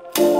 No.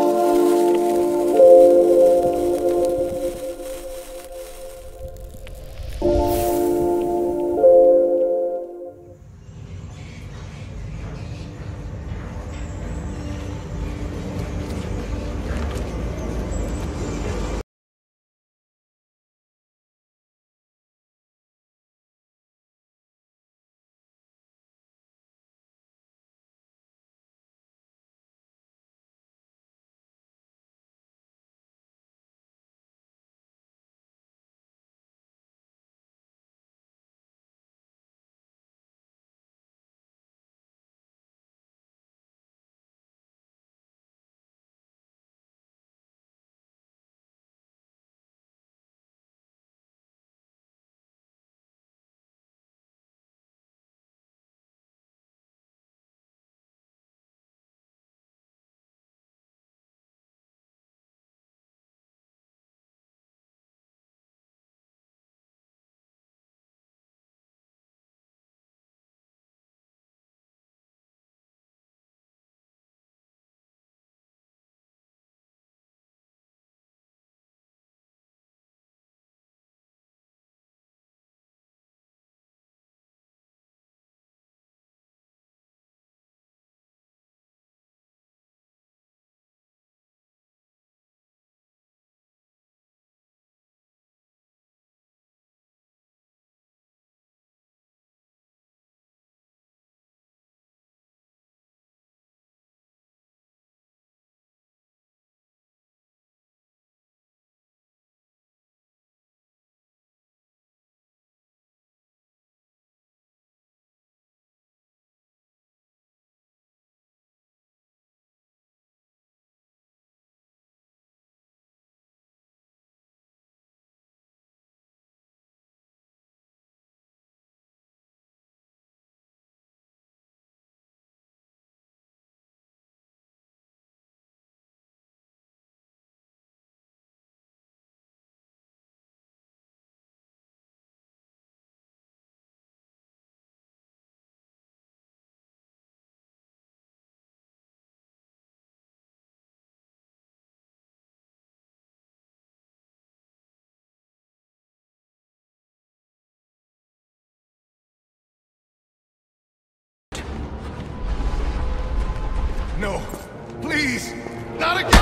Not again.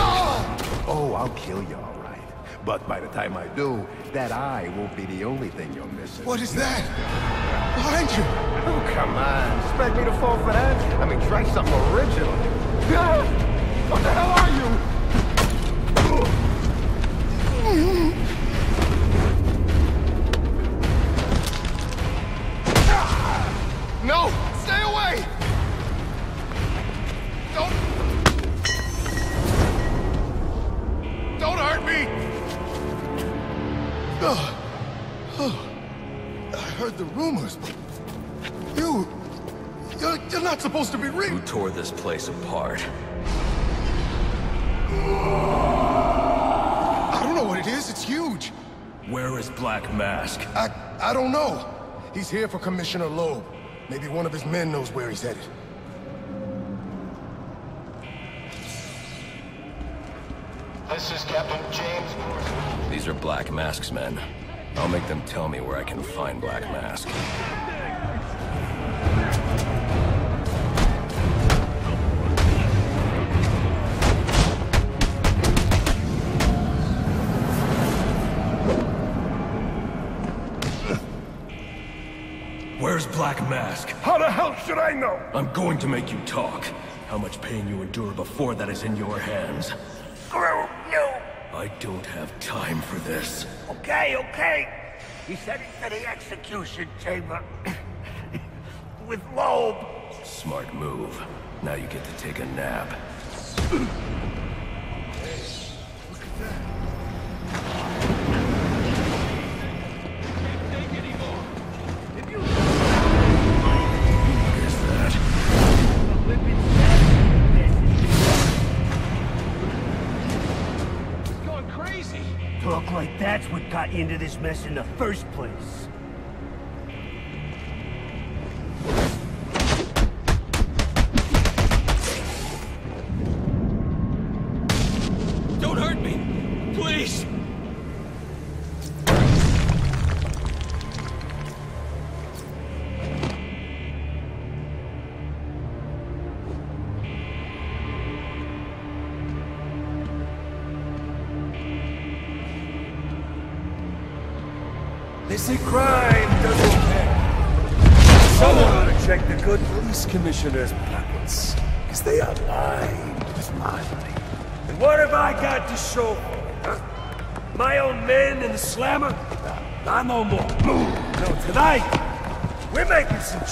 Oh, I'll kill you all right. But by the time I do, that eye won't be the only thing you're missing. What is that? Behind you. Oh, come on. Expect me to fall for that? I mean, try something original. Ah! What the hell are you? The rumors, but... You... You're, you're not supposed to be real. Who tore this place apart? I don't know what it is. It's huge. Where is Black Mask? I... I don't know. He's here for Commissioner Loeb. Maybe one of his men knows where he's headed. This is Captain James These are Black Mask's men. I'll make them tell me where I can find Black Mask. Where's Black Mask? How the hell should I know? I'm going to make you talk. How much pain you endure before that is in your hands. Screw you! I don't have time for this. Okay, okay. He's heading for the execution chamber. With Loeb. Smart move. Now you get to take a nap. Talk like that's what got you into this mess in the first place.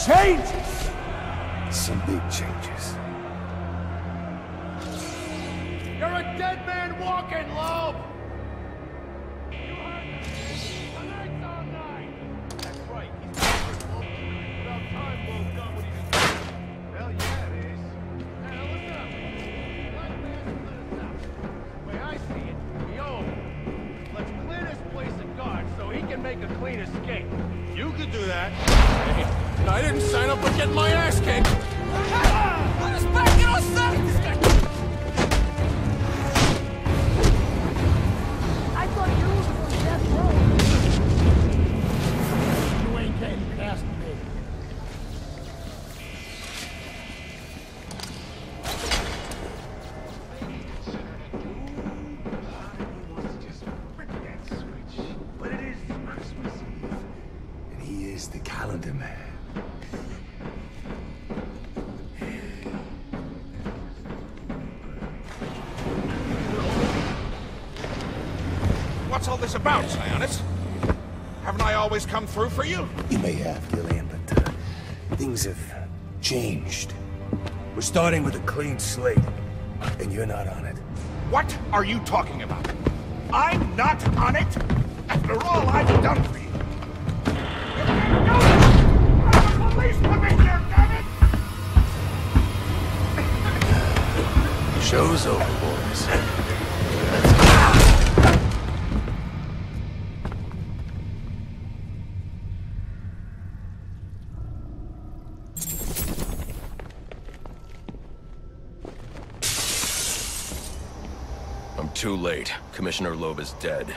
change. all this about, Sionis? Haven't I always come through for you? You may have, Gillian, but uh, things have changed. We're starting with a clean slate, and you're not on it. What are you talking about? I'm not on it? After all I've done too late. Commissioner Loeb is dead.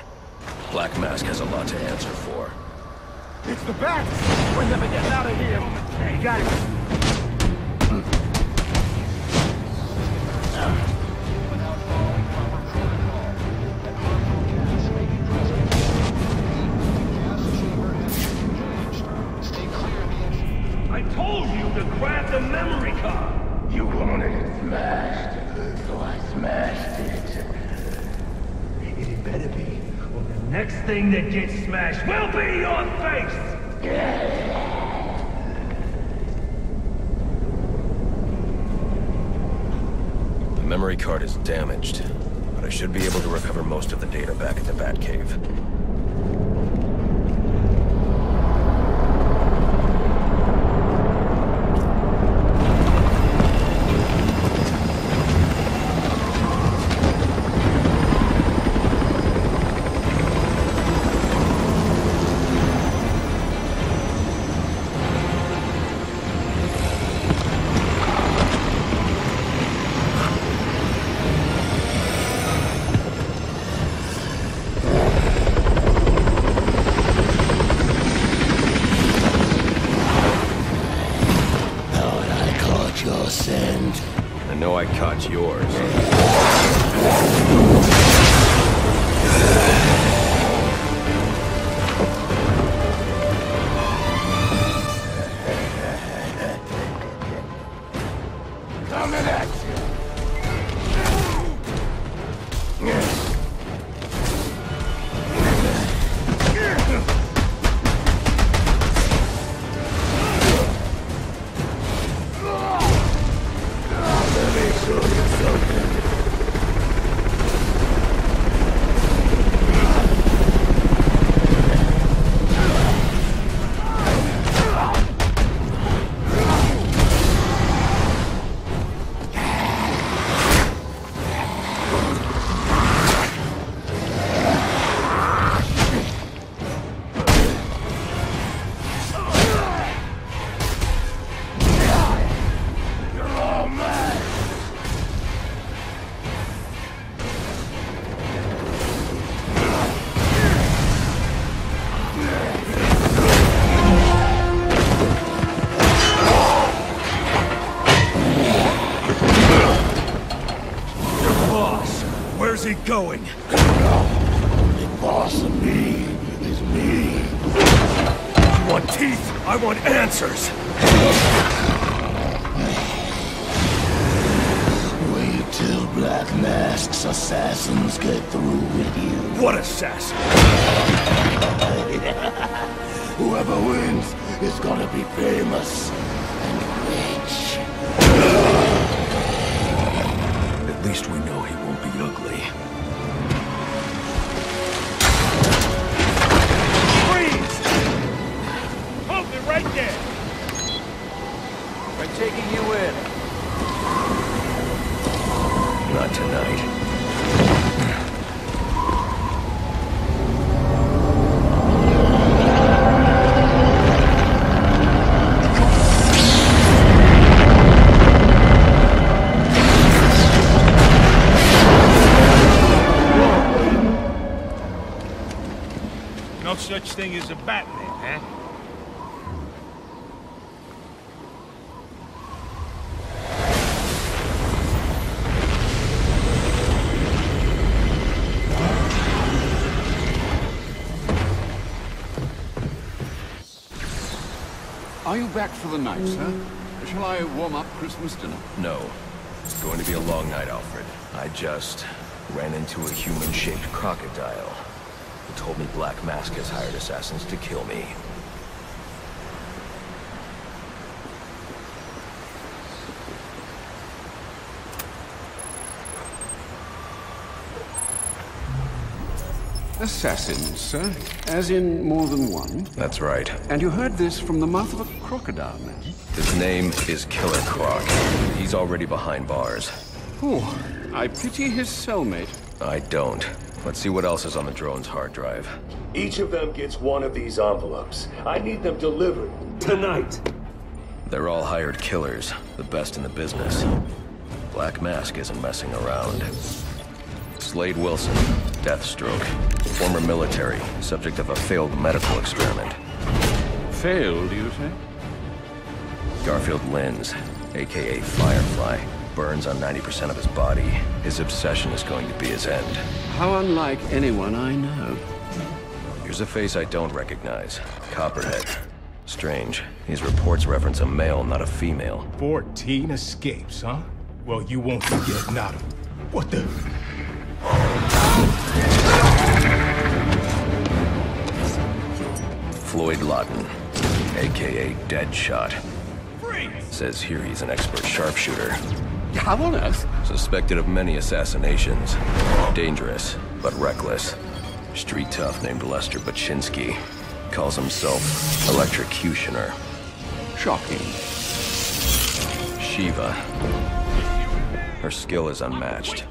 Black Mask has a lot to answer for. It's the bats! We're never getting out of here! Got it. Going? Thing as a Batman, huh? Are you back for the night, sir? Shall I warm up Christmas dinner? No. It's going to be a long night, Alfred. I just ran into a human-shaped crocodile. Told me Black Mask has hired assassins to kill me. Assassins, sir? As in more than one? That's right. And you heard this from the mouth of a crocodile, man? His name is Killer Croc. He's already behind bars. Oh, I pity his cellmate. I don't. Let's see what else is on the drone's hard drive. Each of them gets one of these envelopes. I need them delivered tonight. They're all hired killers, the best in the business. Black Mask isn't messing around. Slade Wilson, Deathstroke, former military, subject of a failed medical experiment. Failed, you say? Garfield Lynns, aka Firefly, burns on 90% of his body. His obsession is going to be his end. How unlike anyone I know. Here's a face I don't recognize. Copperhead. Strange. These reports reference a male, not a female. 14 escapes, huh? Well, you won't forget getting out What the? Floyd Lawton, aka Deadshot. Says here he's an expert sharpshooter. How on earth? Suspected of many assassinations. Dangerous, but reckless. Street tough named Lester Buchinsky. Calls himself Electrocutioner. Shocking. Shiva. Her skill is unmatched.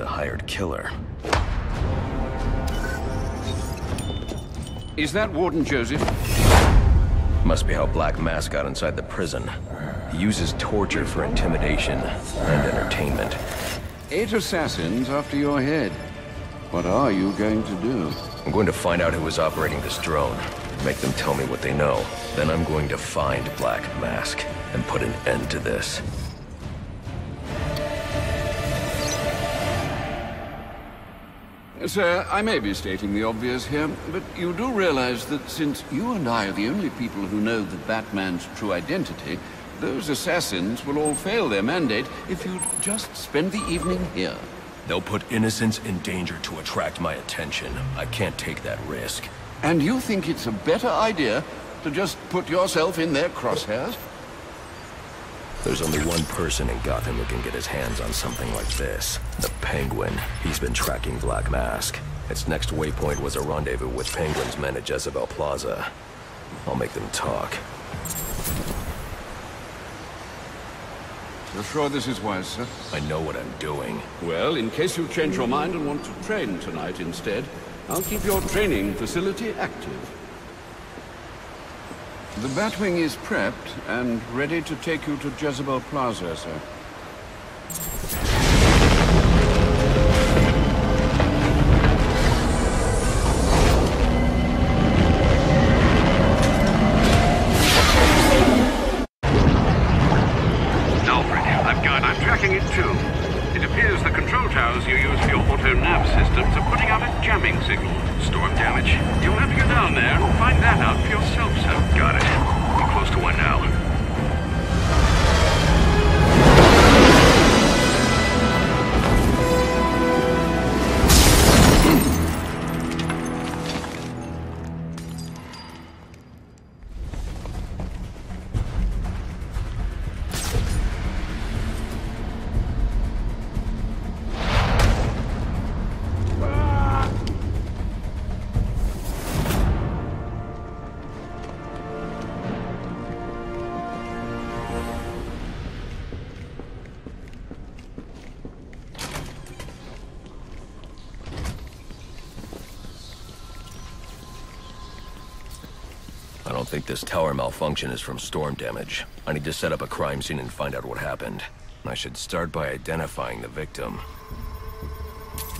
A hired killer? Is that Warden Joseph? Must be how Black Mask got inside the prison. He uses torture for intimidation and entertainment. Eight assassins after your head. What are you going to do? I'm going to find out who is operating this drone. Make them tell me what they know. Then I'm going to find Black Mask and put an end to this. Sir, I may be stating the obvious here, but you do realize that since you and I are the only people who know the Batman's true identity, those assassins will all fail their mandate if you'd just spend the evening here. They'll put innocents in danger to attract my attention. I can't take that risk. And you think it's a better idea to just put yourself in their crosshairs? There's only one person in Gotham who can get his hands on something like this. The Penguin. He's been tracking Black Mask. Its next waypoint was a rendezvous with Penguin's men at Jezebel Plaza. I'll make them talk. You're sure this is wise, sir? I know what I'm doing. Well, in case you change your mind and want to train tonight instead, I'll keep your training facility active. The Batwing is prepped and ready to take you to Jezebel Plaza, sir. This tower malfunction is from storm damage. I need to set up a crime scene and find out what happened. I should start by identifying the victim.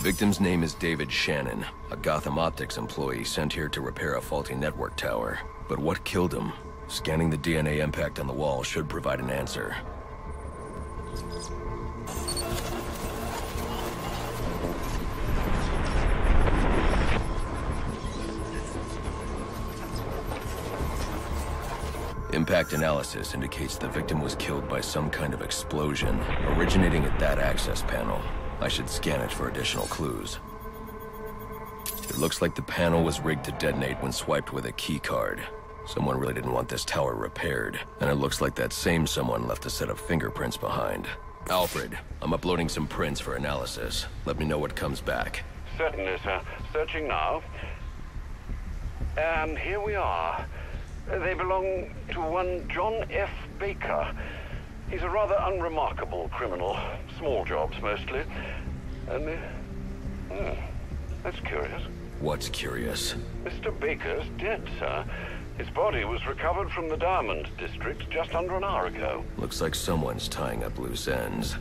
Victim's name is David Shannon, a Gotham Optics employee sent here to repair a faulty network tower. But what killed him? Scanning the DNA impact on the wall should provide an answer. Impact analysis indicates the victim was killed by some kind of explosion, originating at that access panel. I should scan it for additional clues. It looks like the panel was rigged to detonate when swiped with a key card. Someone really didn't want this tower repaired, and it looks like that same someone left a set of fingerprints behind. Alfred, I'm uploading some prints for analysis. Let me know what comes back. Certainly, sir. Searching now. And here we are. They belong to one John F. Baker. He's a rather unremarkable criminal. Small jobs, mostly. And, uh, hmm, that's curious. What's curious? Mr. Baker's dead, sir. His body was recovered from the Diamond District just under an hour ago. Looks like someone's tying up loose ends.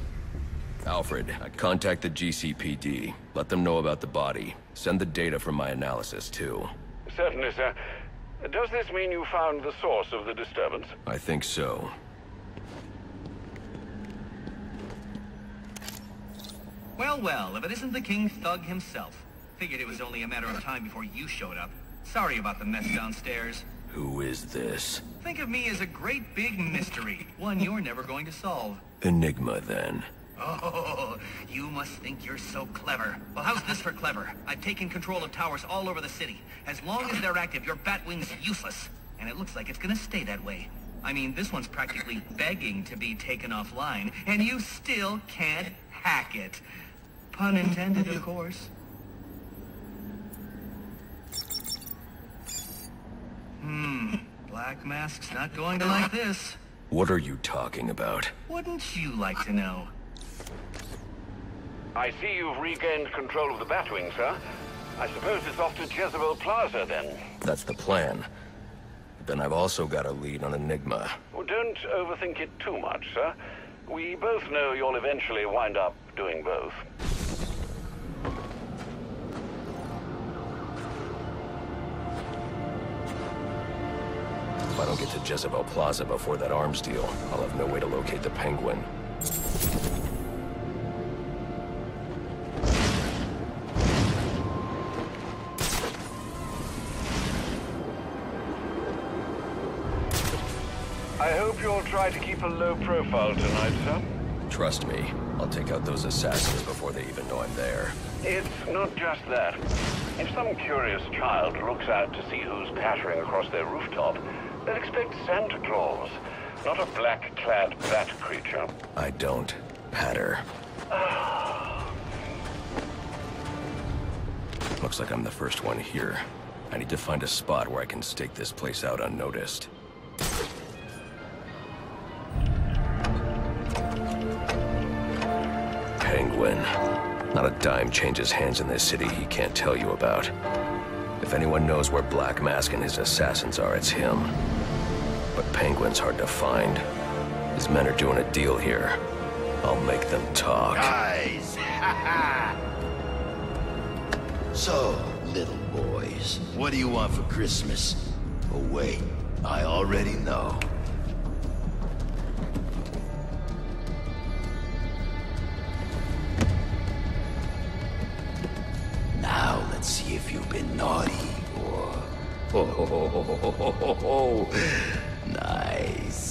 Alfred, contact the GCPD. Let them know about the body. Send the data from my analysis, too. Certainly, sir. Does this mean you found the source of the disturbance? I think so. Well, well, if it isn't the King Thug himself. Figured it was only a matter of time before you showed up. Sorry about the mess downstairs. Who is this? Think of me as a great big mystery, one you're never going to solve. Enigma, then. Oh, you must think you're so clever. Well, how's this for clever? I've taken control of towers all over the city. As long as they're active, your Batwing's useless. And it looks like it's gonna stay that way. I mean, this one's practically begging to be taken offline, and you still can't hack it. Pun intended, of course. Hmm, Black Mask's not going to like this. What are you talking about? Wouldn't you like to know? I see you've regained control of the Batwing, sir. I suppose it's off to Jezebel Plaza, then. That's the plan. But Then I've also got a lead on Enigma. Well, don't overthink it too much, sir. We both know you'll eventually wind up doing both. If I don't get to Jezebel Plaza before that arms deal, I'll have no way to locate the Penguin. You'll try to keep a low profile tonight, sir. Trust me, I'll take out those assassins before they even know I'm there. It's not just that. If some curious child looks out to see who's pattering across their rooftop, they'll expect Santa Claus, not a black-clad bat creature. I don't patter. Looks like I'm the first one here. I need to find a spot where I can stake this place out unnoticed. Penguin. Not a dime changes hands in this city he can't tell you about. If anyone knows where Black Mask and his assassins are, it's him. But Penguin's hard to find. His men are doing a deal here. I'll make them talk. Guys! so, little boys, what do you want for Christmas? Oh wait, I already know. Been naughty or... Oh, ho, ho, ho, ho, ho, ho. Nice.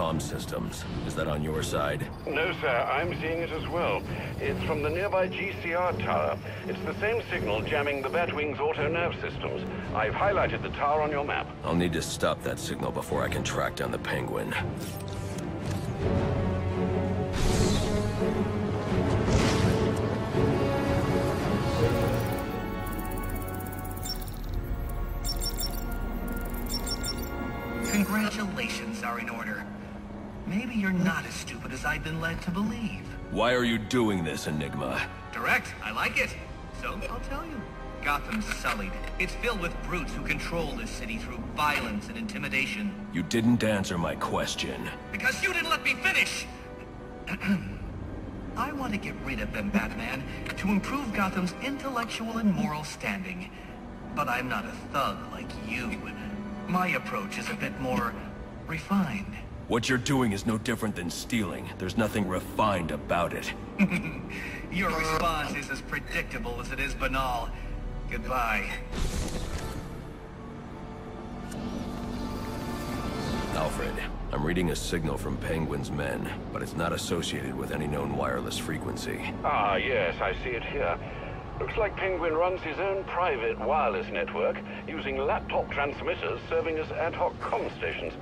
Comm systems. Is that on your side? No, sir, I'm seeing it as well. It's from the nearby GCR tower. It's the same signal jamming the Batwing's autonav systems. I've highlighted the tower on your map. I'll need to stop that signal before I can track down the Penguin. As I've been led to believe. Why are you doing this, Enigma? Direct, I like it. So, I'll tell you. Gotham's sullied. It's filled with brutes who control this city through violence and intimidation. You didn't answer my question. Because you didn't let me finish! I want to get rid of them, Batman, to improve Gotham's intellectual and moral standing. But I'm not a thug like you. My approach is a bit more refined. What you're doing is no different than stealing. There's nothing refined about it. Your response is as predictable as it is banal. Goodbye. Alfred, I'm reading a signal from Penguin's men, but it's not associated with any known wireless frequency. Ah, yes, I see it here. Looks like Penguin runs his own private wireless network, using laptop transmitters serving as ad hoc comm stations.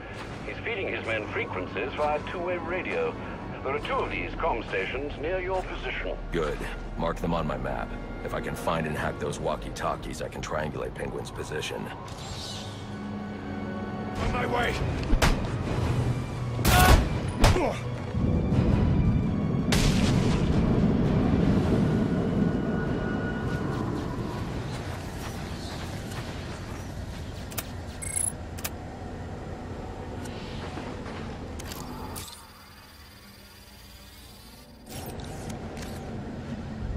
He's feeding his men frequencies via two-way radio. There are two of these comm stations near your position. Good. Mark them on my map. If I can find and hack those walkie-talkies, I can triangulate Penguin's position. On my way!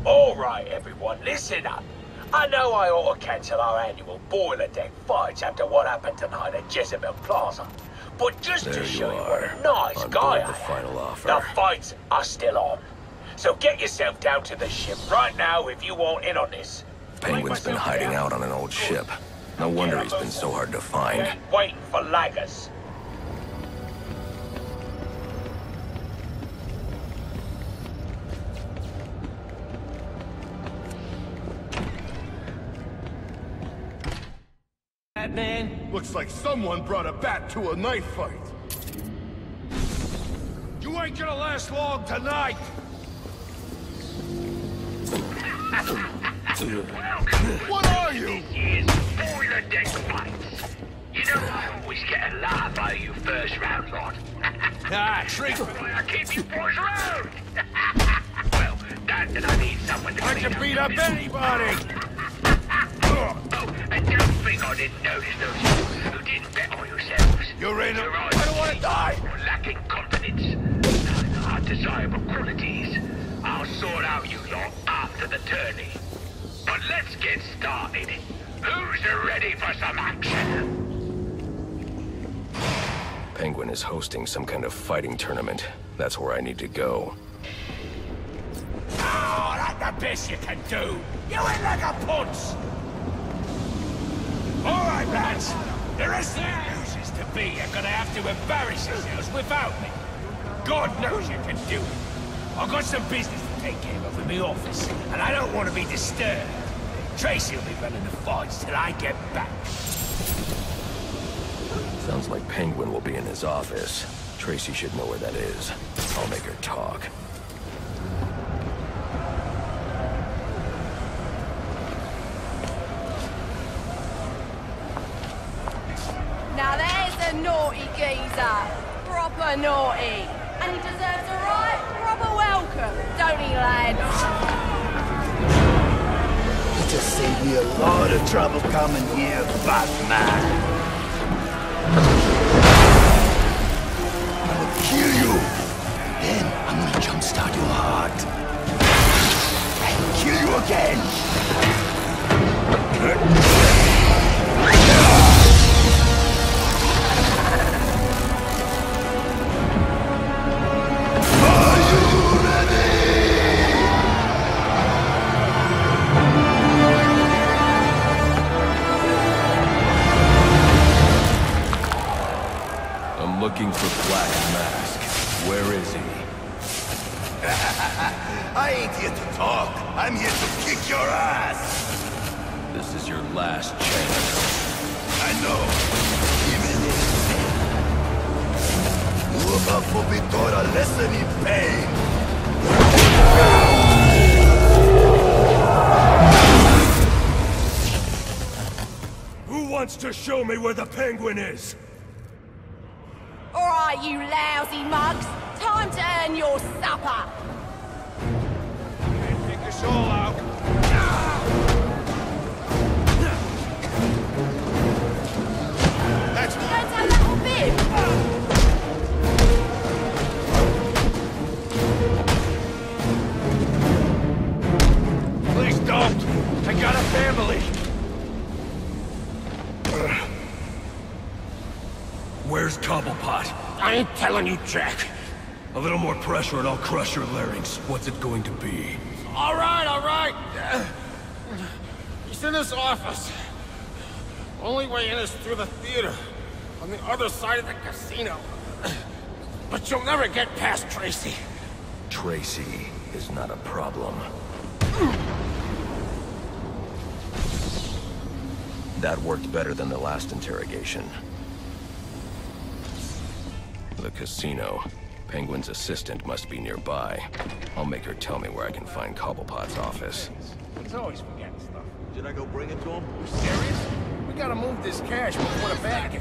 All right, everyone, listen up. I ought to cancel our annual boiler deck fights after what happened tonight at Jezebel Plaza. But just There to show you what a nice on guy board I the am, final offer. the fights are still on. So get yourself down to the ship right now if you want in on this. Penguin's been hiding out on an old ship. No wonder he's been so hard to find. Waiting for laggers. Batman? Looks like someone brought a bat to a knife fight. You ain't gonna last long tonight! What are you? Years boiler deck fights. You know I always get a laugh out of you first round lot. Ah, trick. I keep you boys around. well, that and I need someone to I can beat up anybody! Oh, and don't think I didn't notice those who didn't bet on yourselves. You're in Your I don't wanna cheap die. Or lacking confidence. Our desirable qualities. I'll sort out you lot after the tourney. But let's get started. Who's ready for some action? Penguin is hosting some kind of fighting tournament. That's where I need to go. Oh, that's the best you can do. You ain't like a punch. All right, lads. The rest of you losers to be are gonna have to embarrass yourselves without me. God knows you can do it. I've got some business to take care of in the office, and I don't want to be disturbed. Tracy will be running the fights till I get back. Sounds like Penguin will be in his office. Tracy should know where that is. I'll make her talk. Now there's a naughty geezer. Proper naughty. And he deserves a right proper welcome, don't he, lads? You just saved me a lot of trouble coming here, Batman. I'm gonna kill you. Then I'm gonna jumpstart your heart. And kill you again. Looking for Black Mask. Where is he? I ain't here to talk. I'm here to kick your ass. This is your last chance. I know. Even if to be taught a lesson in pain. Who wants to show me where the penguin is? Right, you lousy mugs. Time to earn your supper. Take us all out. That's Don't take that little bit. Please don't. I got a family. Where's Cobblepot? I ain't telling you, Jack. A little more pressure and I'll crush your larynx. What's it going to be? All right, all right. He's in his office. Only way in is through the theater, on the other side of the casino. But you'll never get past Tracy. Tracy is not a problem. That worked better than the last interrogation. The casino. Penguin's assistant must be nearby. I'll make her tell me where I can find Cobblepot's office. He's always forgetting stuff. Should I go bring it to him? You serious? We gotta move this cash before the bag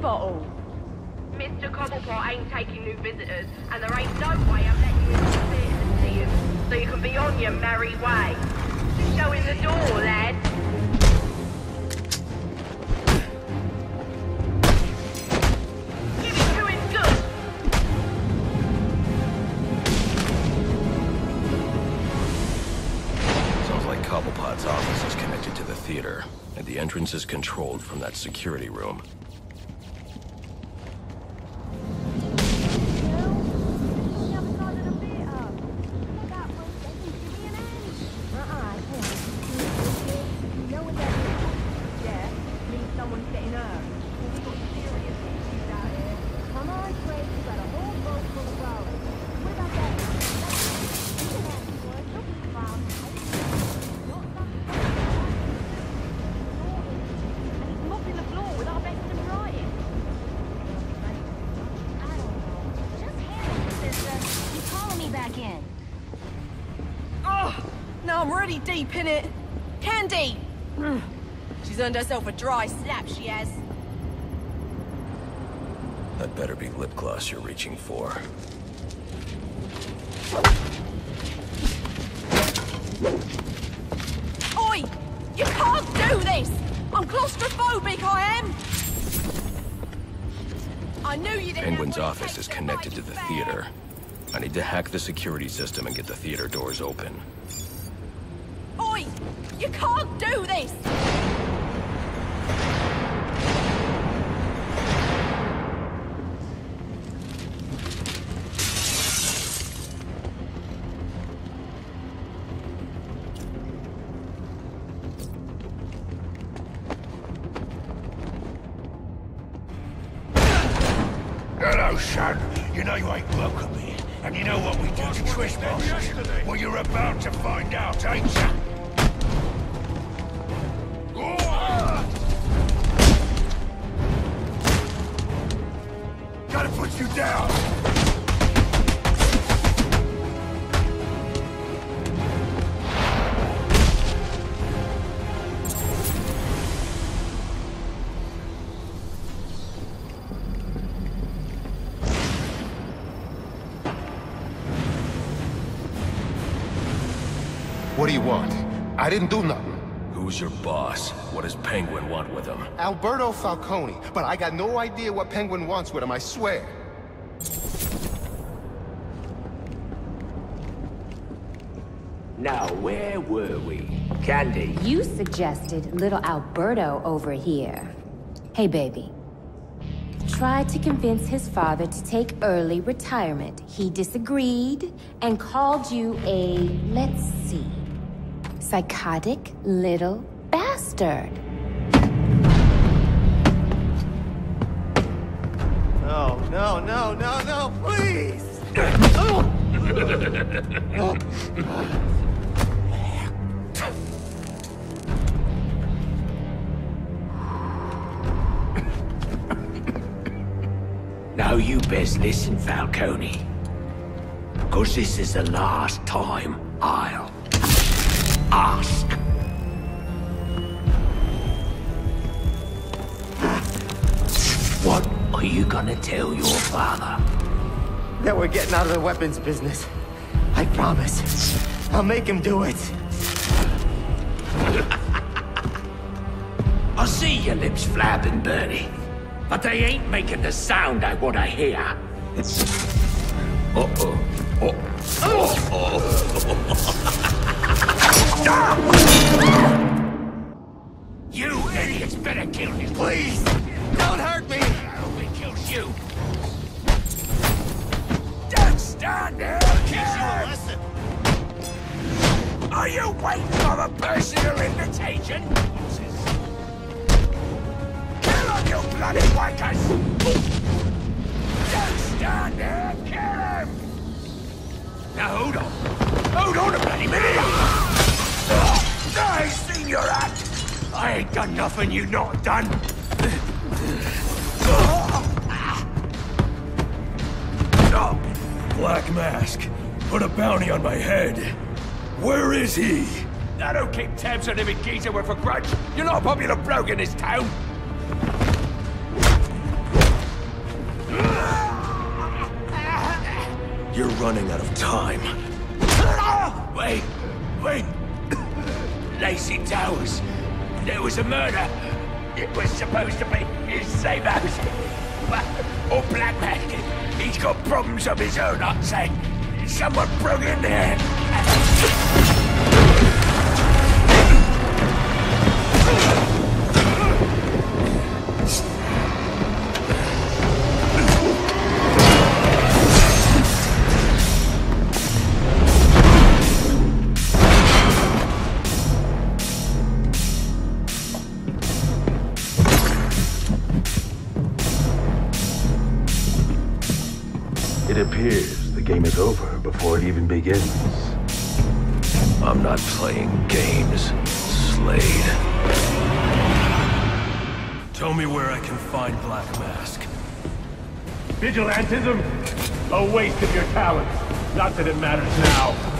bottle? Mr. Cobblepot ain't taking new visitors, and there ain't no way I'm letting you in the theatre on your merry way. Just go in the door, lad. Give it to him good. Sounds like Cobblepot's office is connected to the theater, and the entrance is controlled from that security room. Earned herself a dry slap, she has. That better be lip gloss you're reaching for. Oi! You can't do this! I'm claustrophobic, I am! I knew you didn't Penguin's office is connected to the fair. theater. I need to hack the security system and get the theater doors open. I didn't do nothing. Who's your boss? What does Penguin want with him? Alberto Falcone, but I got no idea what Penguin wants with him, I swear. Now, where were we? Candy. You suggested little Alberto over here. Hey, baby. Tried to convince his father to take early retirement. He disagreed and called you a, let's see, psychotic little bastard. No, no, no, no, no, please! Now you best listen, Falcone. Cause this is the last time I'll ask. What are you gonna tell your father? That we're getting out of the weapons business. I promise. I'll make him do it. I see your lips flapping, Bernie. But they ain't making the sound I want to hear. Uh-oh. Oh. Oh. you idiots better kill him. Please! Don't hurt me! I hope he kills you. Don't stand there! Kill Are you waiting for a personal invitation? Kill him, you bloody wankers! Don't stand there! Kill him! Now hold on. Hold on a bloody minute! I seen your act! I ain't done nothing you not done! Stop! Black Mask, put a bounty on my head. Where is he? I don't keep tabs on every geezer with a grudge. You're not a popular bloke in this town. You're running out of time. Wait, wait. Lacey Towers. There was a murder. It was supposed to be his same house. Or oh, Black Man. He's got problems of his own, I'd say. Someone broke in there. Begins. I'm not playing games, Slade. Tell me where I can find Black Mask. Vigilantism? A waste of your talents. Not that it matters now.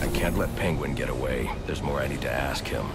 I can't let Penguin get away. There's more I need to ask him.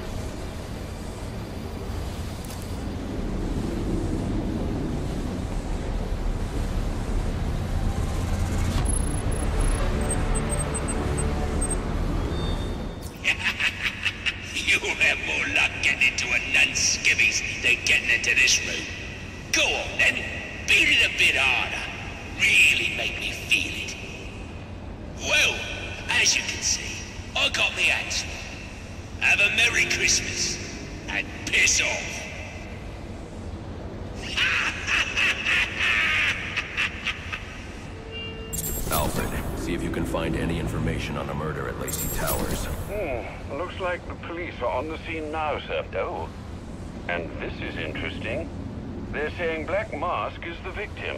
Is the victim.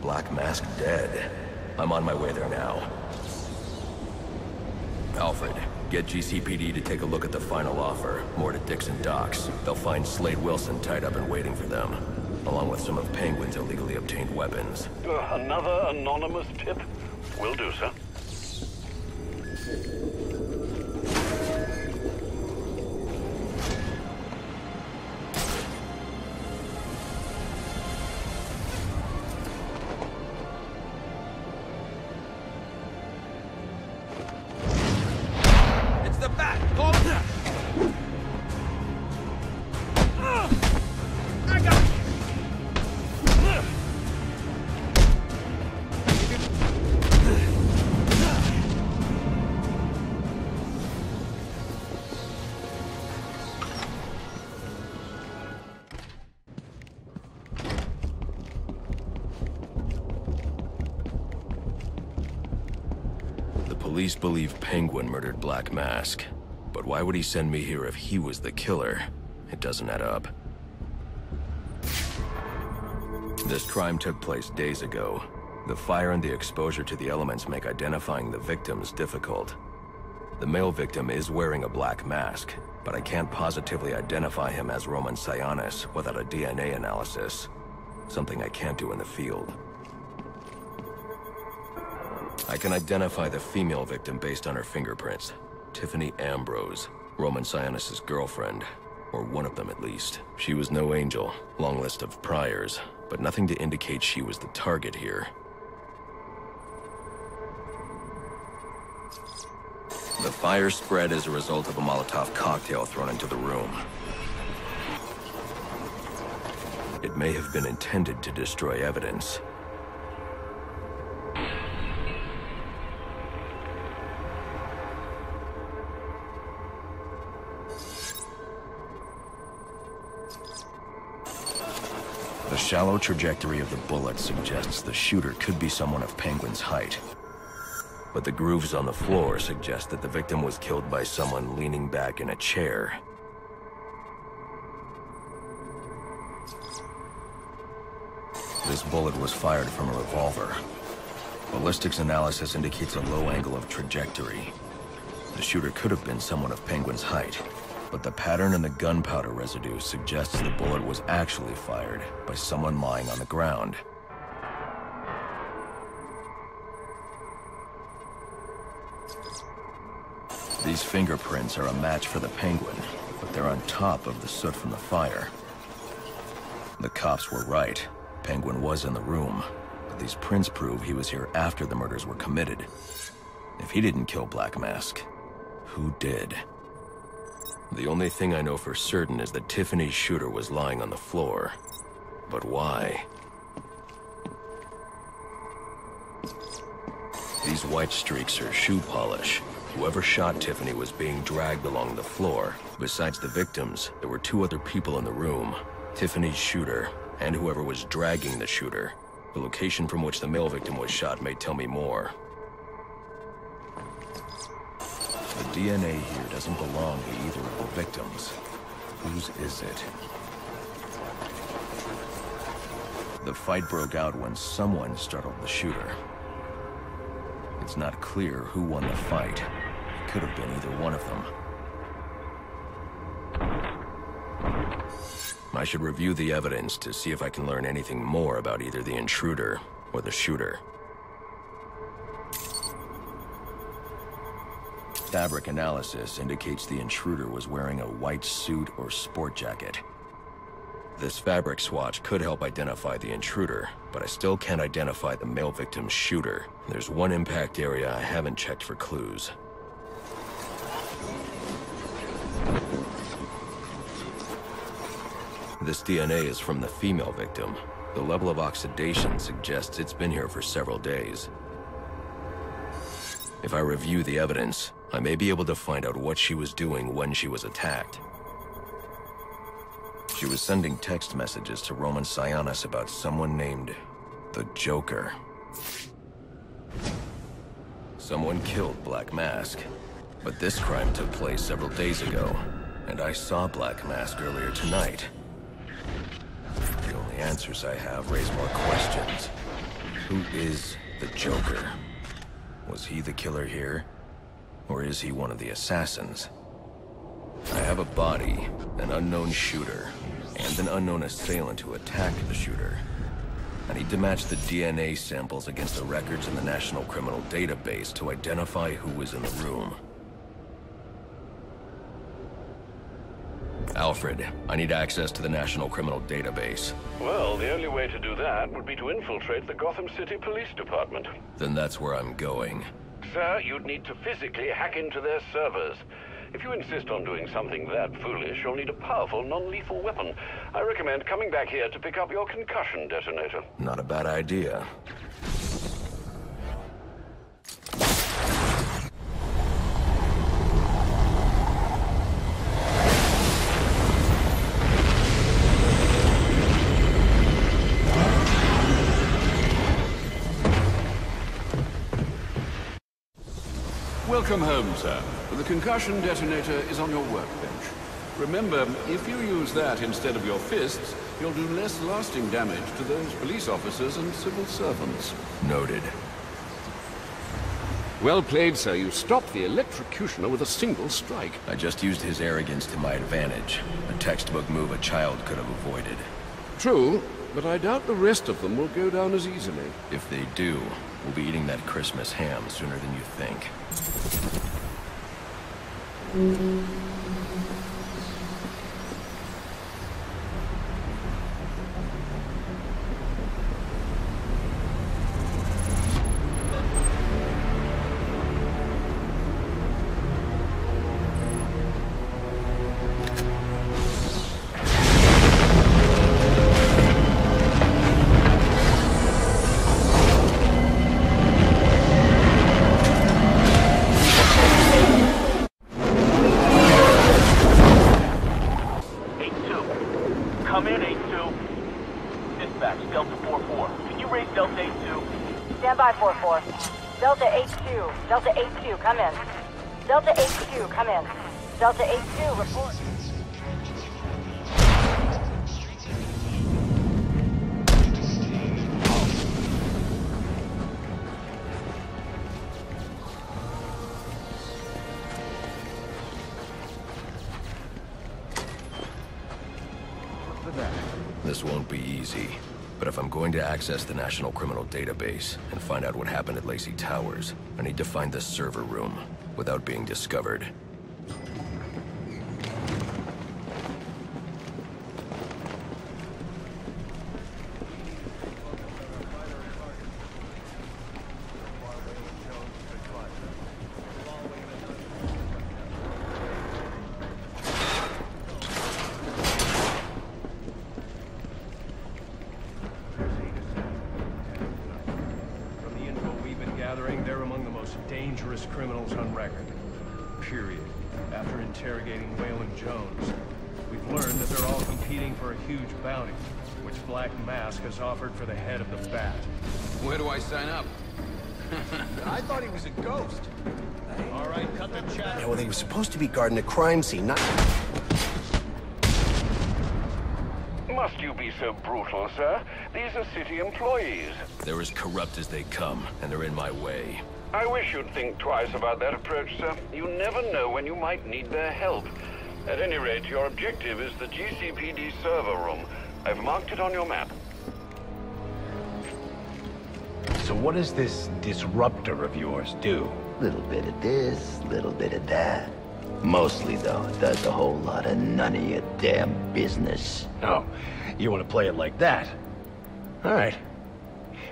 Black Mask dead. I'm on my way there now. Alfred, get GCPD to take a look at the final offer. More to Dixon Docks. They'll find Slade Wilson tied up and waiting for them, along with some of Penguin's illegally obtained weapons. Uh, another anonymous tip? Will do, sir. Believe Penguin murdered Black Mask. But why would he send me here if he was the killer? It doesn't add up. This crime took place days ago. The fire and the exposure to the elements make identifying the victims difficult. The male victim is wearing a black mask, but I can't positively identify him as Roman Sionis without a DNA analysis. Something I can't do in the field. I can identify the female victim based on her fingerprints. Tiffany Ambrose, Roman Sionis' girlfriend. Or one of them at least. She was no angel, long list of priors, but nothing to indicate she was the target here. The fire spread as a result of a Molotov cocktail thrown into the room. It may have been intended to destroy evidence. Shallow trajectory of the bullet suggests the shooter could be someone of Penguin's height. But the grooves on the floor suggest that the victim was killed by someone leaning back in a chair. This bullet was fired from a revolver. Ballistics analysis indicates a low angle of trajectory. The shooter could have been someone of Penguin's height, but the pattern in the gunpowder residue suggests the bullet was actually fired by someone lying on the ground. These fingerprints are a match for the penguin, but they're on top of the soot from the fire. The cops were right. Penguin was in the room, but these prints prove he was here after the murders were committed. If he didn't kill Black Mask, who did? The only thing I know for certain is that Tiffany's shooter was lying on the floor. But why? These white streaks are shoe polish. Whoever shot Tiffany was being dragged along the floor. Besides the victims, there were two other people in the room. Tiffany's shooter, and whoever was dragging the shooter. The location from which the male victim was shot may tell me more. The DNA here doesn't belong to either of the victims. Whose is it? The fight broke out when someone startled the shooter. It's not clear who won the fight. It could have been either one of them. I should review the evidence to see if I can learn anything more about either the intruder or the shooter. Fabric analysis indicates the intruder was wearing a white suit or sport jacket. This fabric swatch could help identify the intruder, but I still can't identify the male victim's shooter. There's one impact area I haven't checked for clues. This DNA is from the female victim. The level of oxidation suggests it's been here for several days. If I review the evidence, I may be able to find out what she was doing when she was attacked. She was sending text messages to Roman Sionis about someone named the Joker. Someone killed Black Mask, but this crime took place several days ago, and I saw Black Mask earlier tonight. The only answers I have raise more questions. Who is the Joker? Was he the killer here? Or is he one of the assassins? I have a body, an unknown shooter, and an unknown assailant who attacked the shooter. I need to match the DNA samples against the records in the National Criminal Database to identify who was in the room. Alfred, I need access to the National Criminal Database. Well, the only way to do that would be to infiltrate the Gotham City Police Department. Then that's where I'm going. Sir, you'd need to physically hack into their servers. If you insist on doing something that foolish, you'll need a powerful, non-lethal weapon. I recommend coming back here to pick up your concussion detonator. Not a bad idea. Welcome home, sir. The concussion detonator is on your workbench. Remember, if you use that instead of your fists, you'll do less lasting damage to those police officers and civil servants. Noted. Well played, sir. You stopped the electrocutioner with a single strike. I just used his arrogance to my advantage. A textbook move a child could have avoided. True, but I doubt the rest of them will go down as easily. If they do, we'll be eating that Christmas ham sooner than you think. Eight Delta 8-2, report. This won't be easy. But if I'm going to access the National Criminal Database and find out what happened at Lacey Towers, I need to find the server room without being discovered. I thought he was a ghost. All right, cut the chat. Yeah, well, he was supposed to be guarding a crime scene, not... Must you be so brutal, sir? These are city employees. They're as corrupt as they come, and they're in my way. I wish you'd think twice about that approach, sir. You never know when you might need their help. At any rate, your objective is the GCPD server room. I've marked it on your map. So what does this disruptor of yours do? Little bit of this, little bit of that. Mostly, though, it does a whole lot of none of your damn business. Oh, you want to play it like that? All right.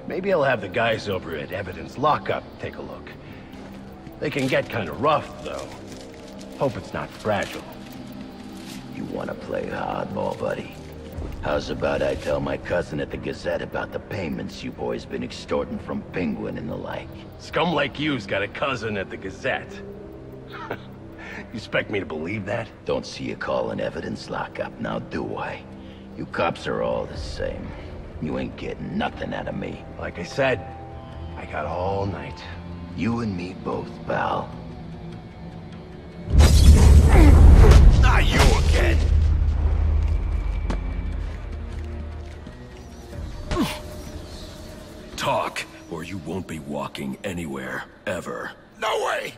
Maybe I'll have the guys over at Evidence Lockup take a look. They can get kind of rough, though. Hope it's not fragile. You want to play hardball, buddy? How's about I tell my cousin at the Gazette about the payments you boys been extorting from Penguin and the like? Scum like you's got a cousin at the Gazette. you expect me to believe that? Don't see you calling evidence lockup, now do I? You cops are all the same. You ain't getting nothing out of me. Like I said, I got all night. You and me both, pal. Not you again! Talk, or you won't be walking anywhere, ever. No way!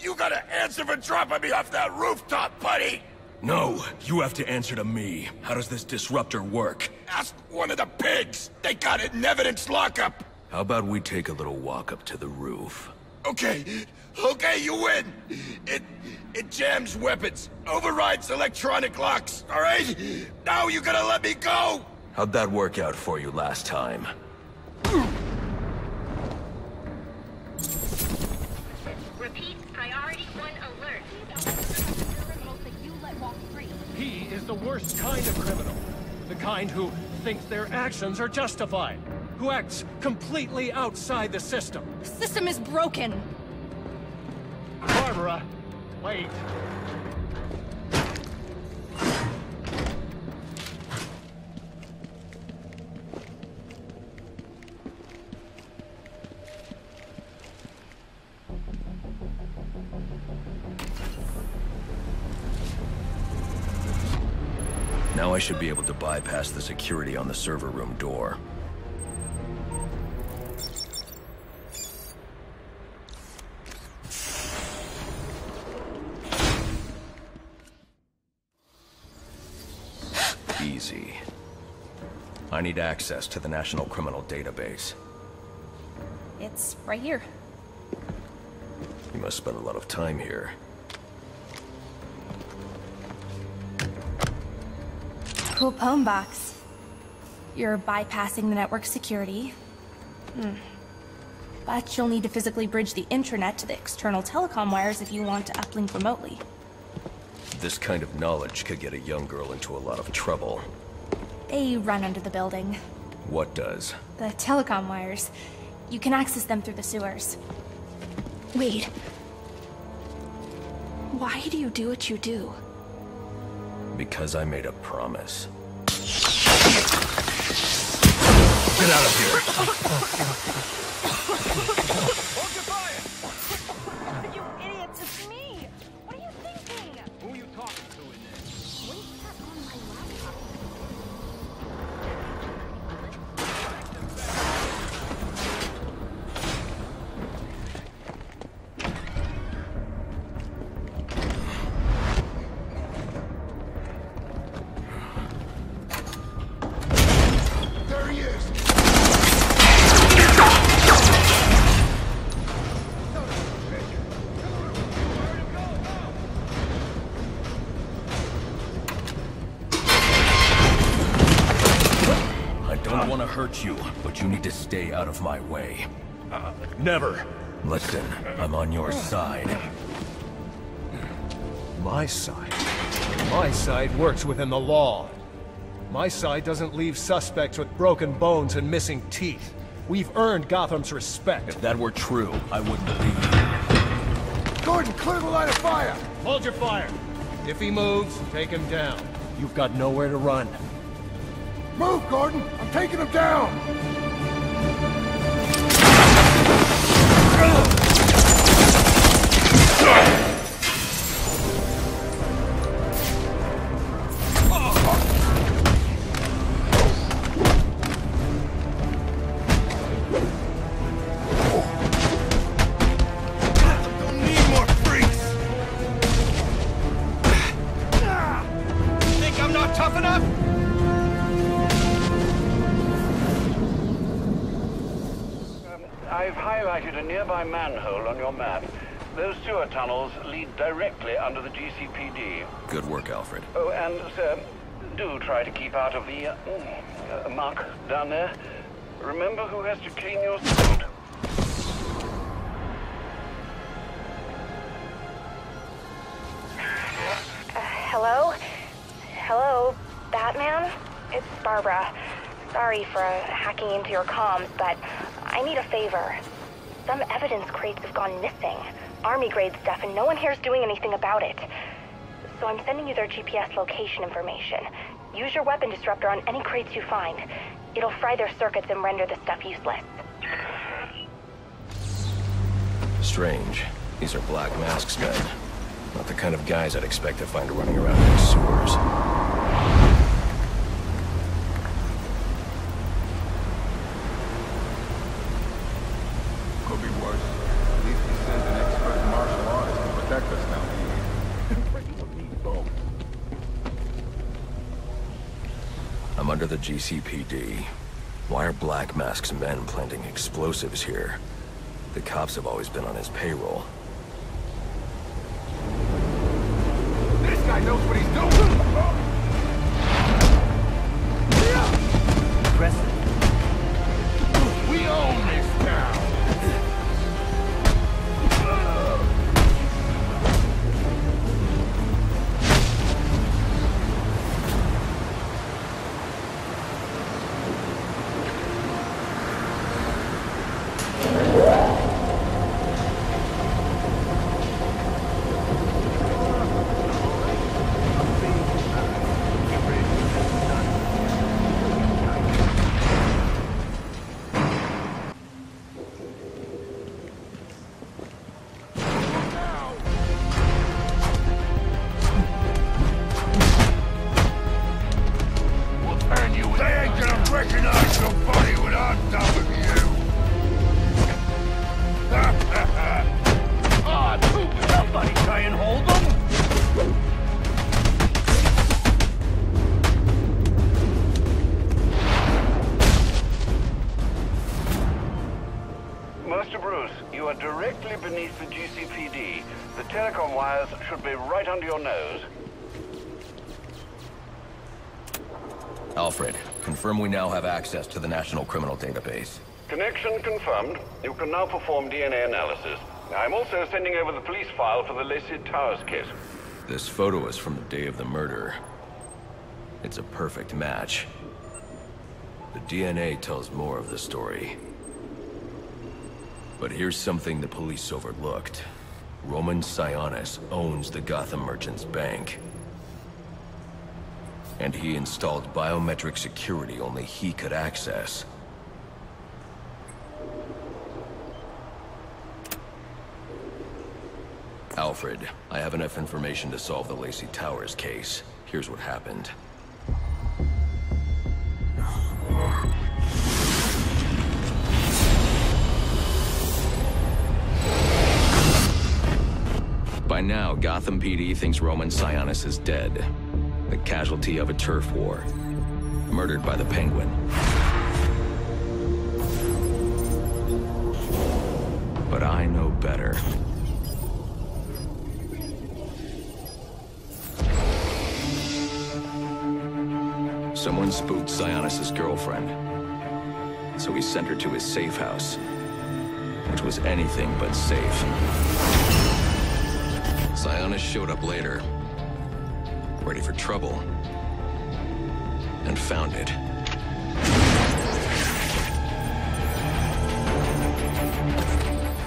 You gotta answer for dropping me off that rooftop, buddy! No, you have to answer to me. How does this disruptor work? Ask one of the pigs! They got it in evidence lockup! How about we take a little walk up to the roof? Okay, okay, you win! It... it jams weapons, overrides electronic locks, alright? Now you gotta let me go! How'd that work out for you last time? Repeat, priority one alert. He is the worst kind of criminal. The kind who thinks their actions are justified. Who acts completely outside the system. The system is broken. Barbara, wait. Now I should be able to bypass the security on the server room door. Easy. I need access to the National Criminal Database. It's right here. You must spend a lot of time here. Cool poem box. You're bypassing the network security. Hmm. But you'll need to physically bridge the intranet to the external telecom wires if you want to uplink remotely. This kind of knowledge could get a young girl into a lot of trouble. They run under the building. What does? The telecom wires. You can access them through the sewers. Wait. Why do you do what you do? Because I made a promise. Get out of here! Never. Listen, I'm on your side. My side? My side works within the law. My side doesn't leave suspects with broken bones and missing teeth. We've earned Gotham's respect. If that were true, I wouldn't believe you. Gordon, clear the line of fire! Hold your fire. If he moves, take him down. You've got nowhere to run. Move, Gordon! I'm taking him down! Don't nearby manhole on your map. Those sewer tunnels lead directly under the GCPD. Good work, Alfred. Oh, and, sir, do try to keep out of the uh, uh, muck down there. Remember who has to clean your suit. Hello? Hello, Batman? It's Barbara. Sorry for hacking into your comms, but I need a favor. Some evidence crates have gone missing. Army grade stuff, and no one here's doing anything about it. So I'm sending you their GPS location information. Use your weapon disruptor on any crates you find. It'll fry their circuits and render the stuff useless. Strange. These are Black Mask's men. Not the kind of guys I'd expect to find running around in sewers. Could be worse. At least he sent an expert martial artist to protect us now. I'm under the GCPD. Why are Black Mask's men planting explosives here? The cops have always been on his payroll. This guy knows what he's doing! We now have access to the National Criminal Database. Connection confirmed. You can now perform DNA analysis. I'm also sending over the police file for the Lacey Towers case. This photo is from the day of the murder. It's a perfect match. The DNA tells more of the story. But here's something the police overlooked. Roman Sionis owns the Gotham Merchants Bank. And he installed biometric security only he could access. Alfred, I have enough information to solve the Lacey Towers case. Here's what happened. By now, Gotham PD thinks Roman Sionis is dead. The casualty of a turf war. Murdered by the Penguin. But I know better. Someone spooked Sionis' girlfriend. So he sent her to his safe house. Which was anything but safe. Sionis showed up later. Ready for trouble. And found it.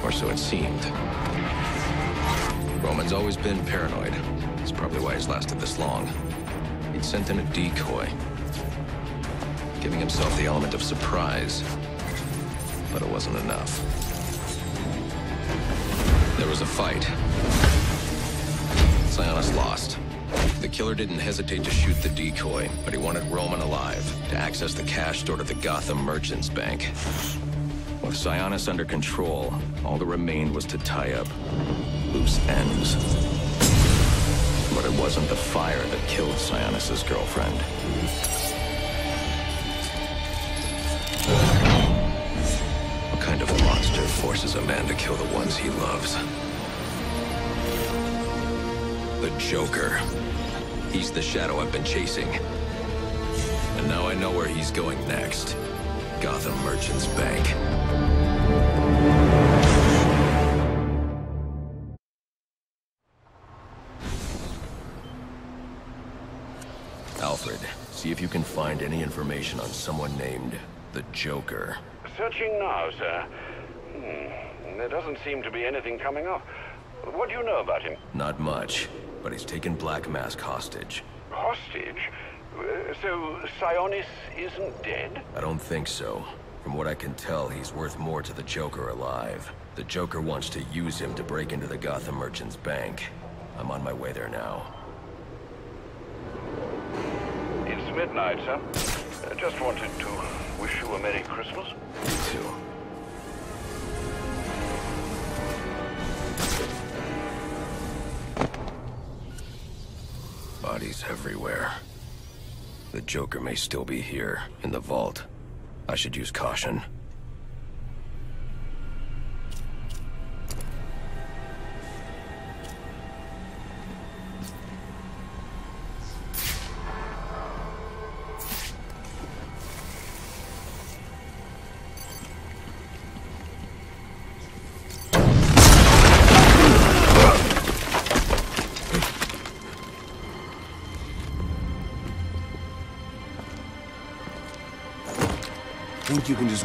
Or so it seemed. Roman's always been paranoid. That's probably why he's lasted this long. He'd sent in a decoy. Giving himself the element of surprise. But it wasn't enough. There was a fight. Sionis lost. The killer didn't hesitate to shoot the decoy, but he wanted Roman alive to access the cash stored at the Gotham Merchants Bank. With Sionis under control, all that remained was to tie up loose ends. But it wasn't the fire that killed Sionis' girlfriend. What kind of monster forces a man to kill the ones he loves? The Joker. He's the shadow I've been chasing. And now I know where he's going next. Gotham Merchants Bank. Alfred, see if you can find any information on someone named the Joker. Searching now, sir. Hmm. There doesn't seem to be anything coming up. What do you know about him? Not much, but he's taken Black Mask hostage. Hostage? Uh, So, Sionis isn't dead? I don't think so. From what I can tell, he's worth more to the Joker alive. The Joker wants to use him to break into the Gotham Merchants Bank. I'm on my way there now. It's midnight, sir. I just wanted to wish you a Merry Christmas. You too. Bodies everywhere. The Joker may still be here, in the vault. I should use caution.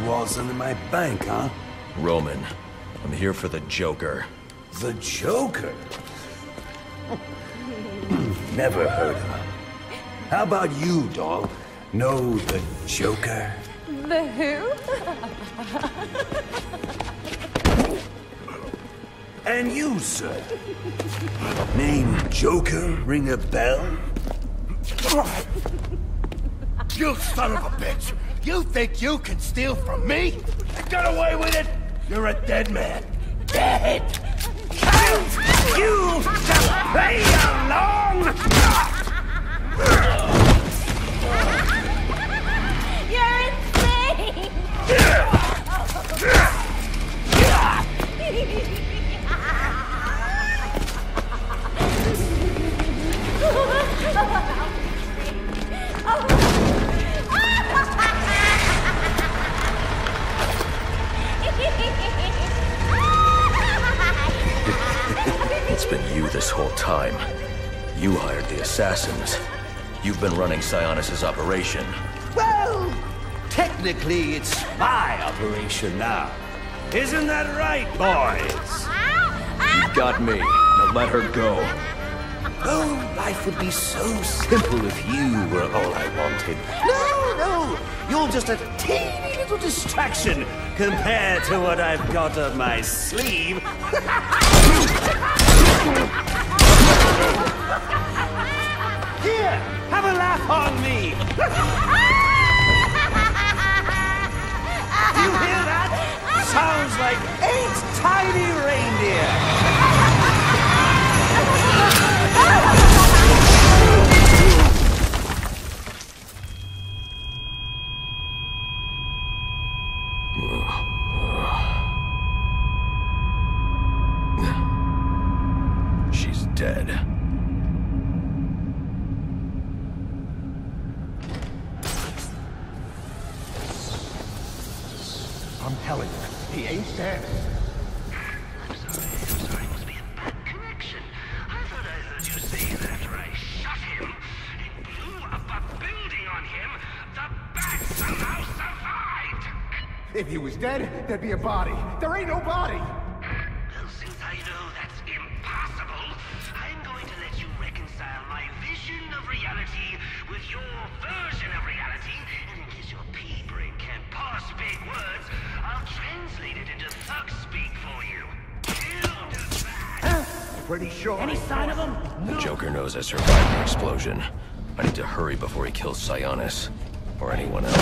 Think you can just waltz into my bank, huh? Roman, I'm here for the Joker. The Joker? Never heard of him. How about you, doll? Know the Joker? The who? And you, sir? Name Joker ring a bell? You son of a bitch! You think you can steal from me? Get away with it! You're a dead man. Dead! You shall pay a long You're insane! Ha time. You hired the assassins. You've been running Sionis' operation. Well, technically it's my operation now. Isn't that right, boys? You got me. Now let her go. Oh, life would be so simple if you were all I wanted. No, no, you're just a teeny little distraction compared to what I've got up my sleeve. Here, have a laugh on me. You hear that? Sounds like eight tiny reindeer. Dead. I'm telling you, he ain't dead. I'm sorry, I'm sorry. It must be a bad connection. I thought I heard you say that after I shot him. It blew up a building on him. The bat somehow survived. If he was dead, there'd be a body. There ain't no body. Before he kills Sionis. Or anyone else.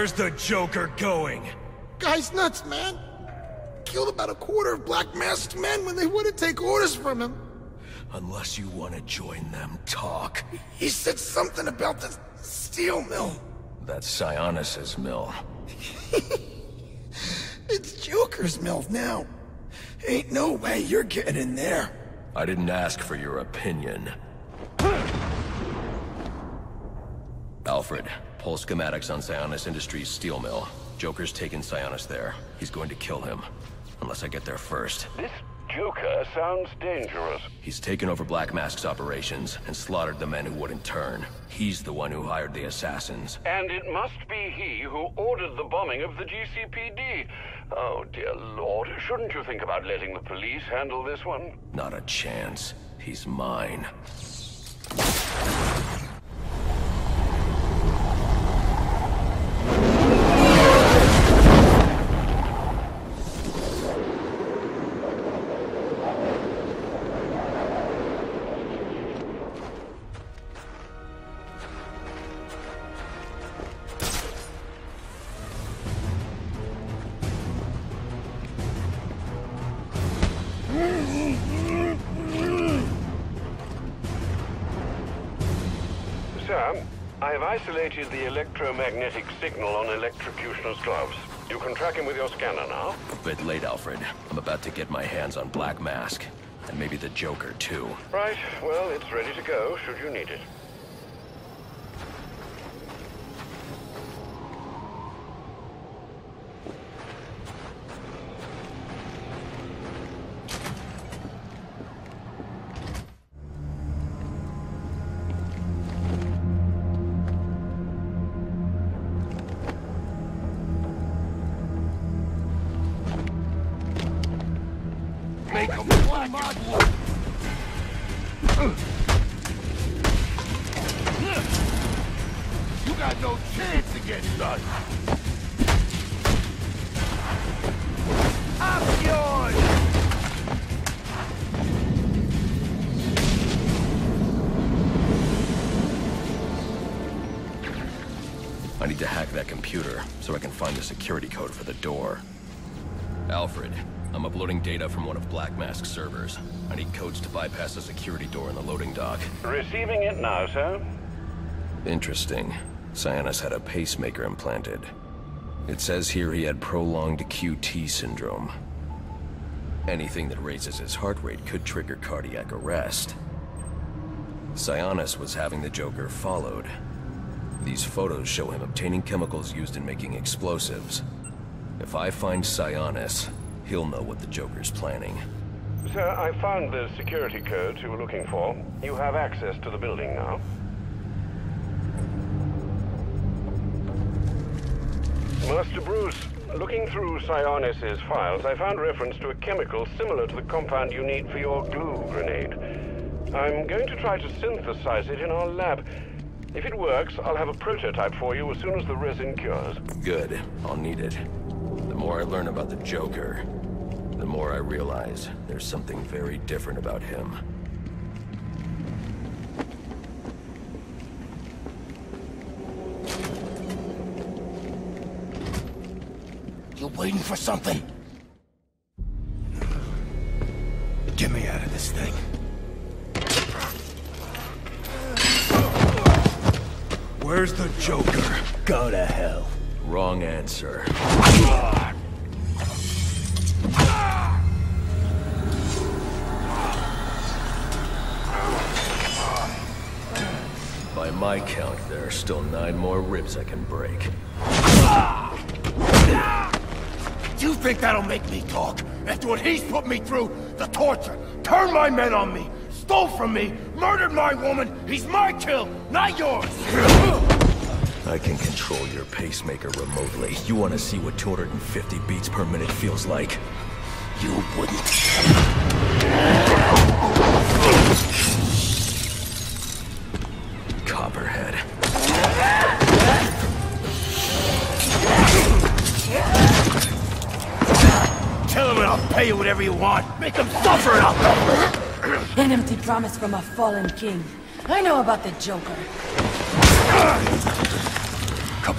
Where's the Joker going? Guy's nuts, man. Killed about a quarter of Black Mask's men when they wouldn't take orders from him. Unless you want to join them, talk. He said something about the steel mill. That's Sionis' mill. It's Joker's mill now. Ain't no way you're getting in there. I didn't ask for your opinion. Alfred, pull schematics on Sionis Industries steel mill. Joker's taken Sionis there. He's going to kill him. Unless I get there first. This Joker sounds dangerous. He's taken over Black Mask's operations and slaughtered the men who wouldn't turn. He's the one who hired the assassins. And it must be he who ordered the bombing of the GCPD. Oh, dear lord. Shouldn't you think about letting the police handle this one? Not a chance. He's mine. Isolated the electromagnetic signal on Electrocutioner's gloves. You can track him with your scanner now. A bit late, Alfred. I'm about to get my hands on Black Mask. And maybe the Joker, too. Right, well, it's ready to go, should you need it. Find the security code for the door. Alfred, I'm uploading data from one of Black Mask's servers. I need codes to bypass the security door in the loading dock. Receiving it now, sir. Interesting. Sionis had a pacemaker implanted. It says here he had prolonged QT syndrome. Anything that raises his heart rate could trigger cardiac arrest. Sionis was having the Joker followed. These photos show him obtaining chemicals used in making explosives. If I find Sionis, he'll know what the Joker's planning. Sir, I found the security codes you were looking for. You have access to the building now. Master Bruce, looking through Sionis' files, I found reference to a chemical similar to the compound you need for your glue grenade. I'm going to try to synthesize it in our lab. If it works, I'll have a prototype for you as soon as the resin cures. Good. I'll need it. The more I learn about the Joker, the more I realize there's something very different about him. You waiting for something? Where's the Joker? Go to hell. Wrong answer. By my count, there are still nine more ribs I can break. You think that'll make me talk? After what he's put me through, the torture, turned my men on me, stole from me, murdered my woman, he's my kill, not yours! I can control your pacemaker remotely. You want to see what 250 beats per minute feels like? You wouldn't. Copperhead. Tell him and I'll pay you whatever you want. Make him suffer and I'll... An empty promise from a fallen king. I know about the Joker.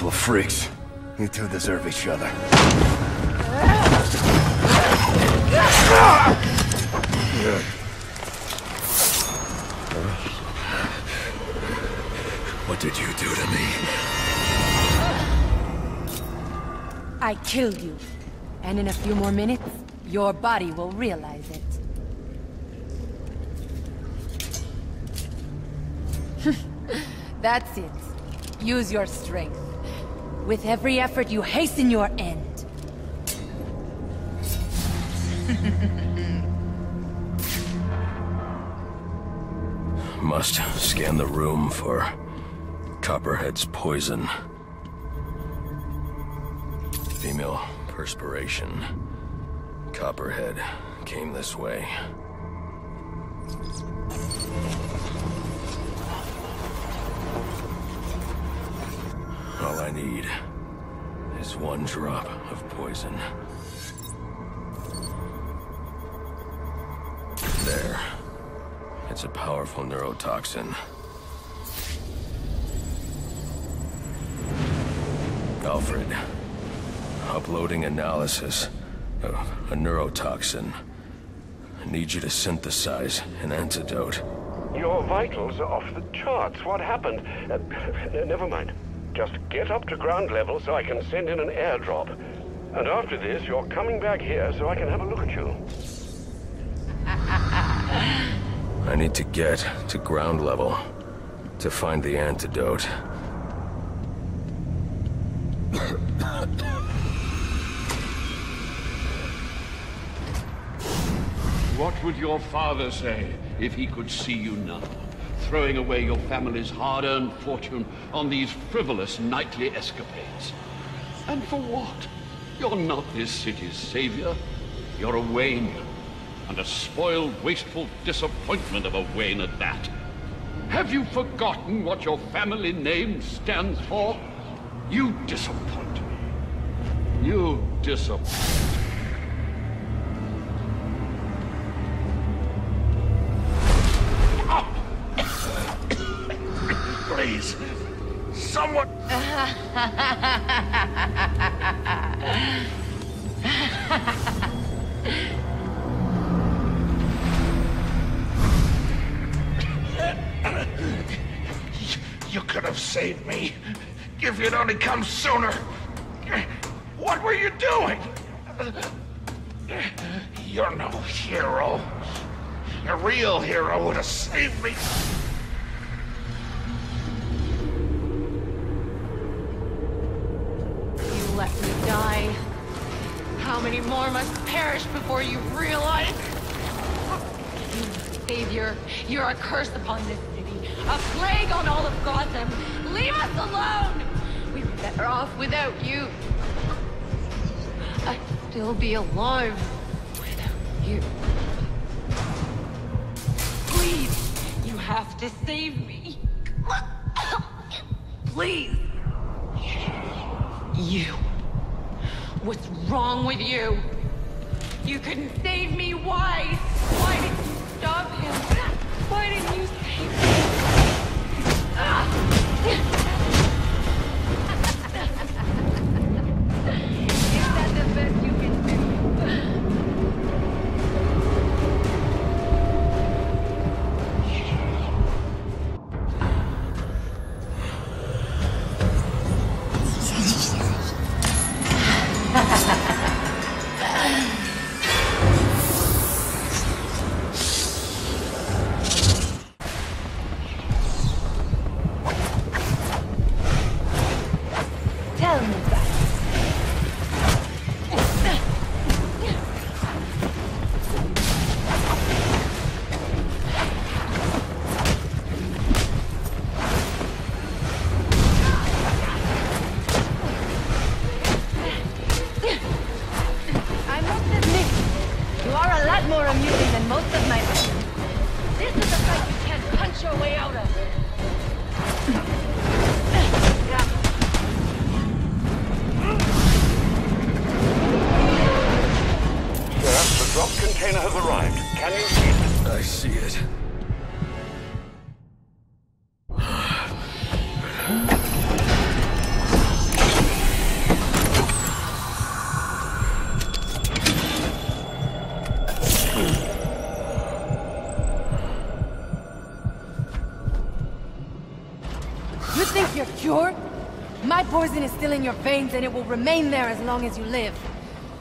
Couple of freaks. You two deserve each other. What did you do to me? I killed you. And in a few more minutes, your body will realize it. That's it. Use your strength. With every effort, you hasten your end. Must scan the room for Copperhead's poison. Female perspiration. Copperhead came this way. All I need is one drop of poison. There. It's a powerful neurotoxin. Alfred, uploading analysis of a neurotoxin. I need you to synthesize an antidote. Your vitals are off the charts. What happened? Uh, never mind. Just get up to ground level so I can send in an airdrop. And after this, you're coming back here so I can have a look at you. I need to get to ground level to find the antidote. What would your father say if he could see you now, throwing away your family's hard-earned fortune on these frivolous nightly escapades? And for what? You're not this city's savior. You're a Wayne. And a spoiled, wasteful disappointment of a Wayne at that. Have you forgotten what your family name stands for? You disappoint me. You disappoint. somewhat... you could have saved me if you'd only come sooner. What were you doing? You're no hero. A real hero would have saved me. More must perish before you realize? You savior, you're a curse upon this city, a plague on all of Gotham. Leave us alone! We were better off without you. I'd still be alive without you. Please, you have to save me. Please. You. What's wrong with you? You couldn't save me. Why? Why did you stop him? Why didn't you save me? Still in your veins and it will remain there as long as you live.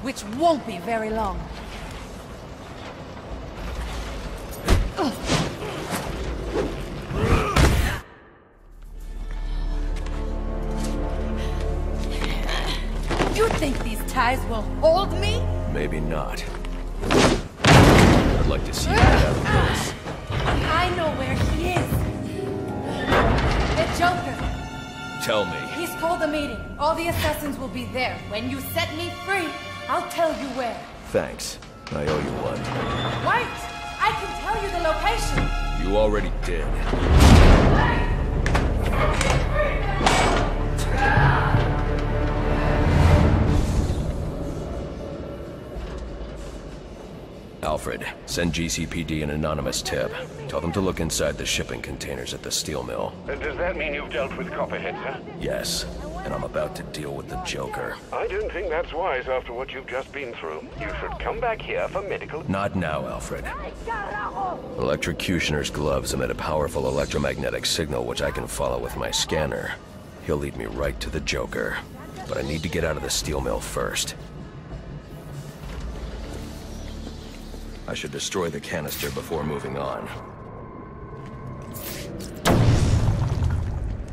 Which won't be very long. There. When you set me free, I'll tell you where. Thanks. I owe you one. Wait! I can tell you the location. You already did. Alfred, send GCPD an anonymous tip. Tell them to look inside the shipping containers at the steel mill. Uh, Does that mean you've dealt with Copperhead, sir? Yes, and I'm about to deal with the Joker. I don't think that's wise after what you've just been through. You should come back here for medical... Not now, Alfred. Electrocutioner's gloves emit a powerful electromagnetic signal which I can follow with my scanner. He'll lead me right to the Joker. But I need to get out of the steel mill first. I should destroy the canister before moving on.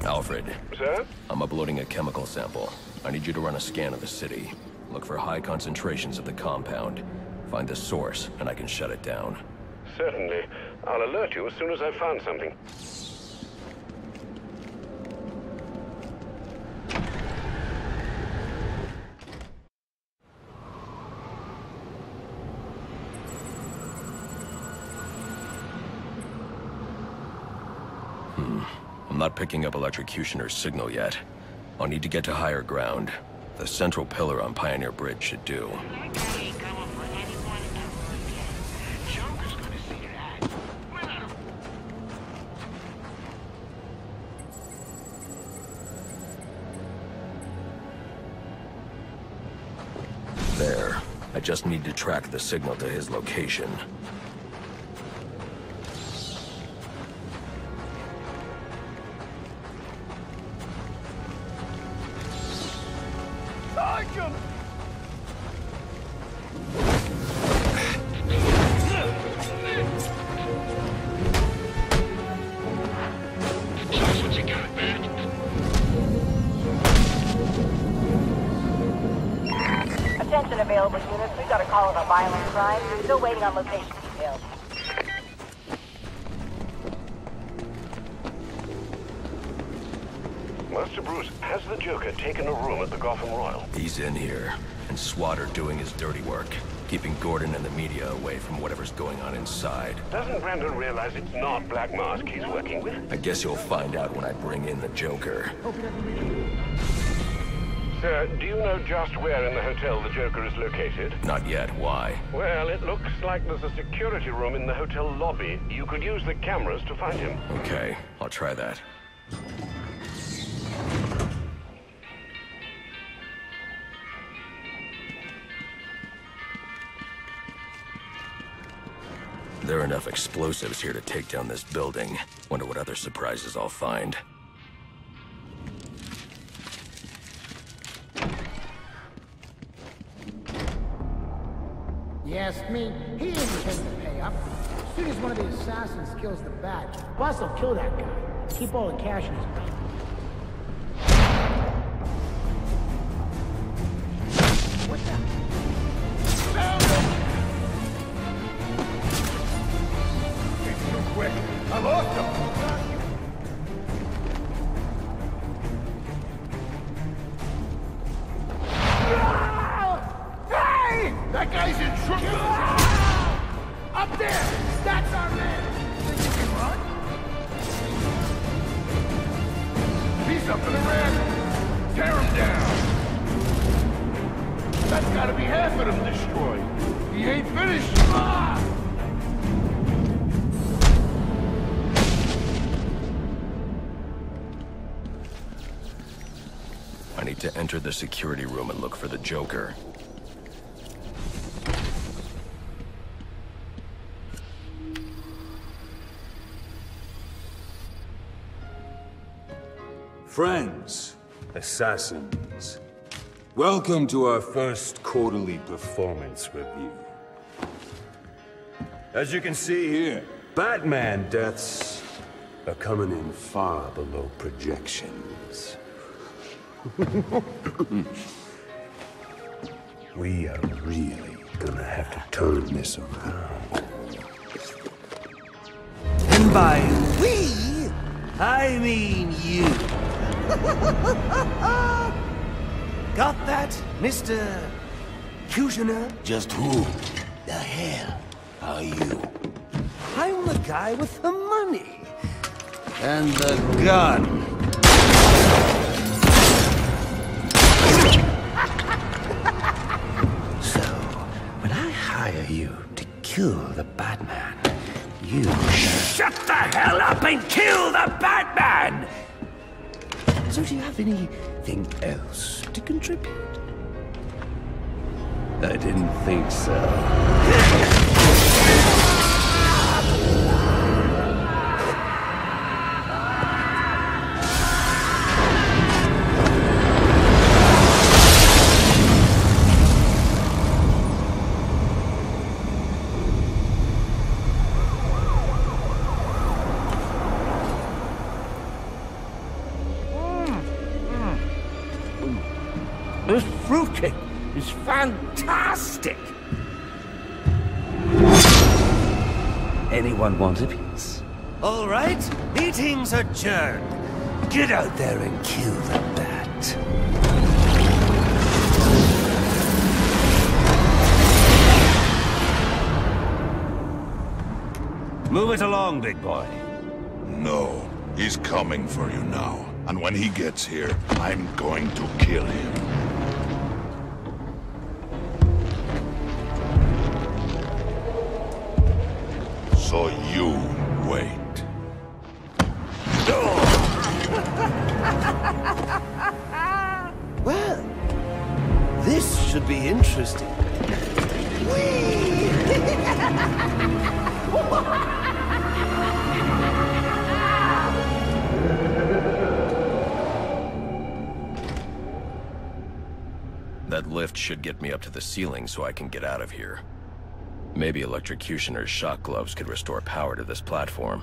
Alfred. Sir? I'm uploading a chemical sample. I need you to run a scan of the city. Look for high concentrations of the compound. Find the source, and I can shut it down. Certainly. I'll alert you as soon as I've found something. Hmm. I'm not picking up Electrocutioner's signal yet. I'll need to get to higher ground. The central pillar on Pioneer Bridge should do. There. I just need to track the signal to his location. Attention available units, we got a call of a violent crime. Still waiting on location. The Joker taken a room at the Gotham Royal? He's in here, and SWAT are doing his dirty work, keeping Gordon and the media away from whatever's going on inside. Doesn't Branden realize it's not Black Mask he's working with? I guess you'll find out when I bring in the Joker. Sir, do you know just where in the hotel the Joker is located? Not yet. Why? Well, it looks like there's a security room in the hotel lobby. You could use the cameras to find him. Okay, I'll try that. There are enough explosives here to take down this building. Wonder what other surprises I'll find. You ask me, he ain't intending to pay up. As soon as one of the assassins kills the bat, boss will kill that guy. Keep all the cash in his the security room and look for the Joker. Friends, assassins, welcome to our first quarterly performance review. As you can see here, Batman deaths are coming in far below projections. we are really gonna have to turn this around. And by we, I mean you. Got that, Mr. Kushner? Just who the hell are you? I'm the guy with the money. And the gun. Hire you to kill the Batman, you shut the hell up and kill the Batman! So do you have anything else to contribute? I didn't think so. Fantastic! Anyone want a piece? All right, meeting's adjourned. Get out there and kill the bat. Move it along, big boy. No, he's coming for you now. And when he gets here, I'm going to kill him. So you wait. Well, this should be interesting. That lift should get me up to the ceiling so I can get out of here. Maybe electrocutioner's shock gloves could restore power to this platform.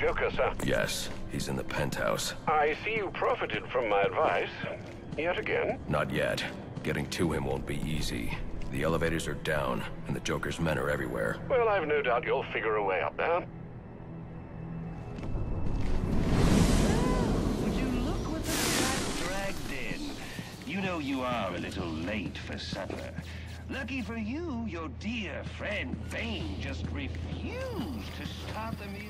Joker, sir? Yes, he's in the penthouse. I see you profited from my advice. Yet again? Not yet. Getting to him won't be easy. The elevators are down, and the Joker's men are everywhere. Well, I've no doubt you'll figure a way up there. Would you look what the dragged in? You know you are a little late for supper. Lucky for you, your dear friend Bane just refused to start the music.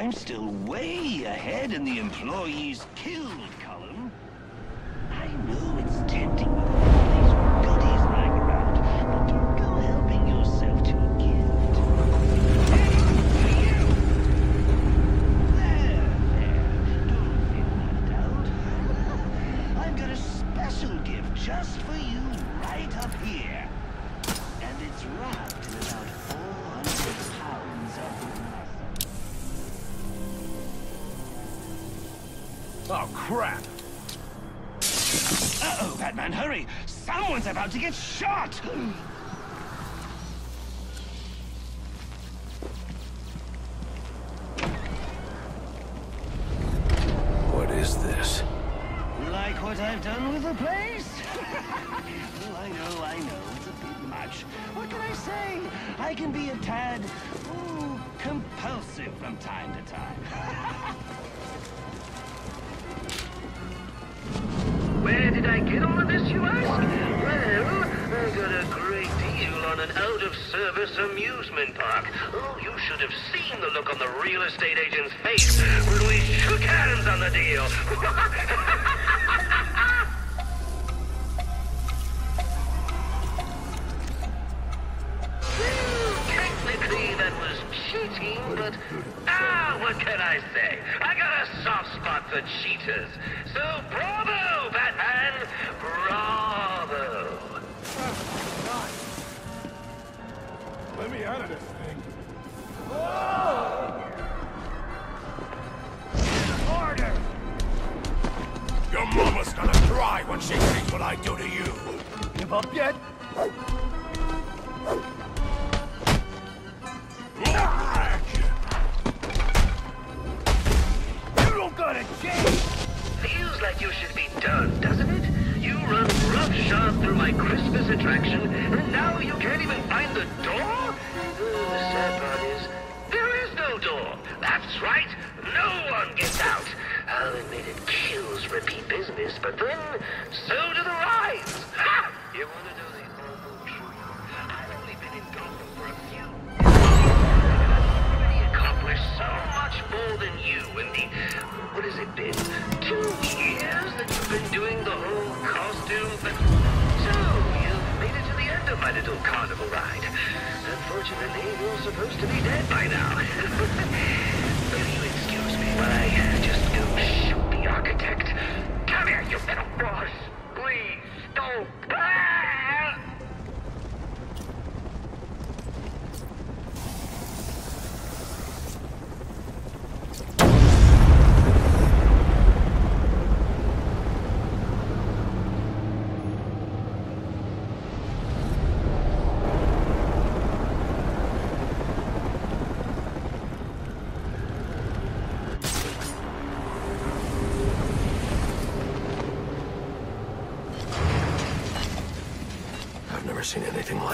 I'm still way ahead in the employees killed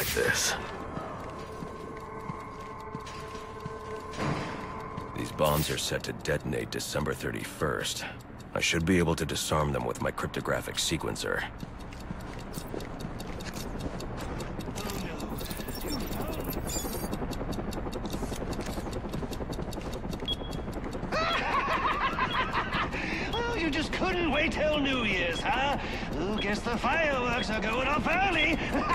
like this. These bombs are set to detonate December 31st. I should be able to disarm them with my cryptographic sequencer. oh, you just couldn't wait till New Year's, huh? Who guess the fireworks are going off early.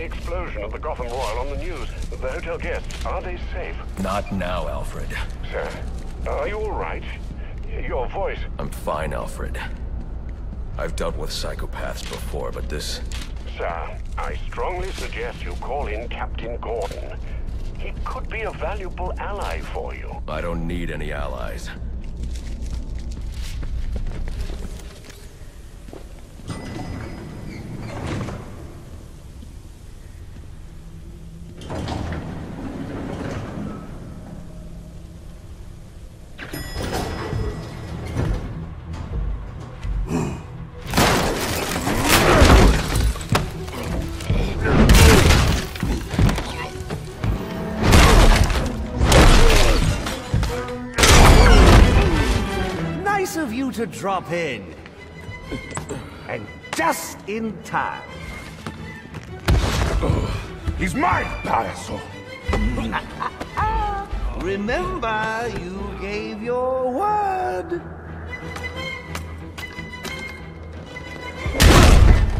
the explosion of the Gotham Royal on the news. The hotel guests, are they safe? Not now, Alfred. Sir, are you all right? Your voice... I'm fine, Alfred. I've dealt with psychopaths before, but this... Sir, I strongly suggest you call in Captain Gordon. He could be a valuable ally for you. I don't need any allies. Drop in. And just in time. He's mine, payaso. Remember, you gave your word.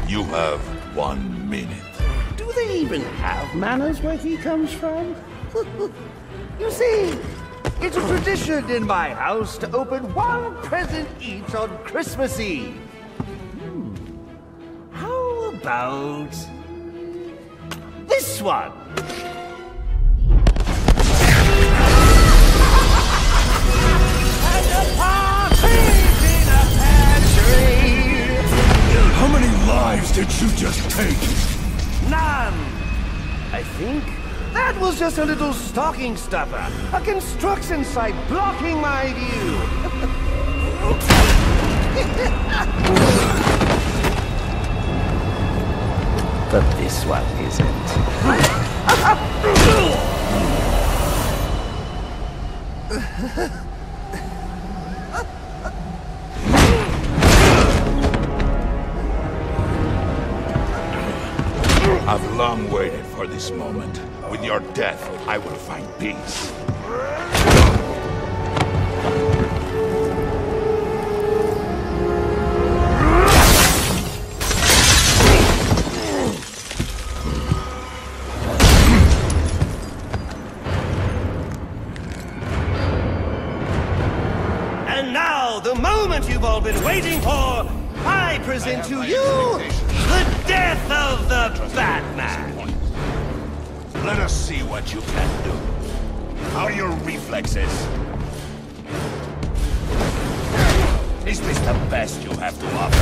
You have one minute. Do they even have manners where he comes from? you see, it's a tradition in my house to open one present each on Christmas Eve. Hmm. How about this one? How many lives did you just take? None. I think that was just a little stocking stuffer. A construction site blocking my view. but this one isn't. I've long waited for this moment. With your death, I will find peace. And now, the moment you've all been waiting for, I present to you your? Is this the best you have to offer?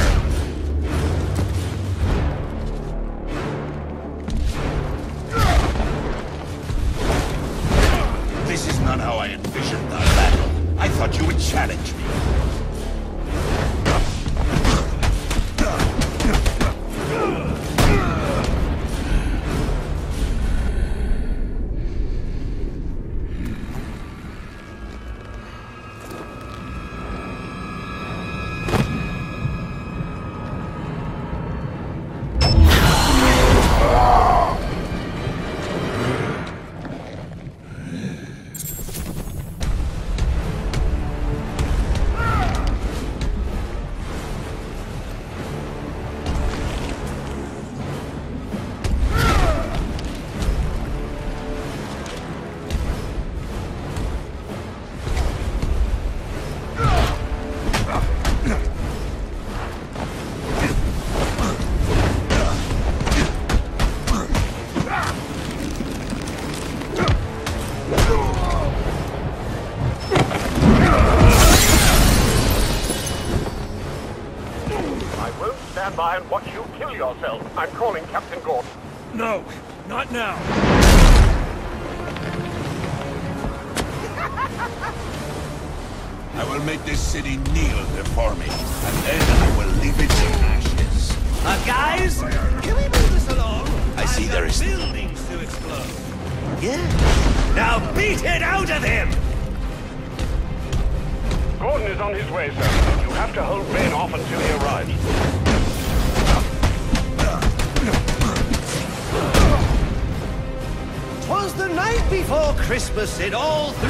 encompass it all through.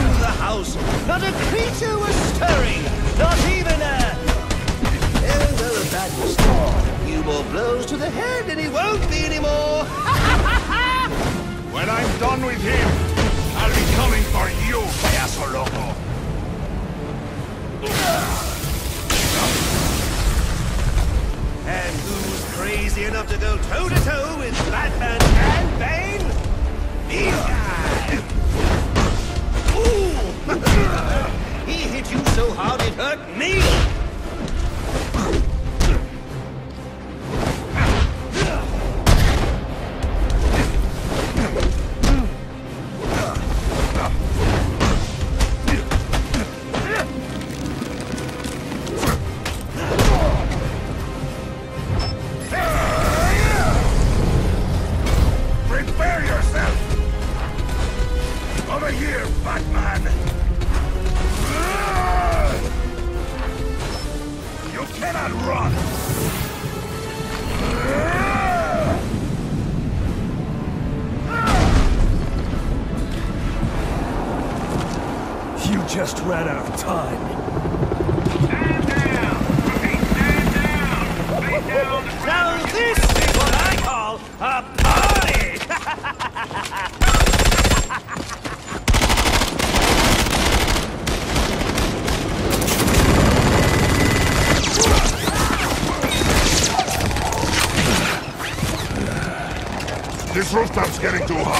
getting too hot.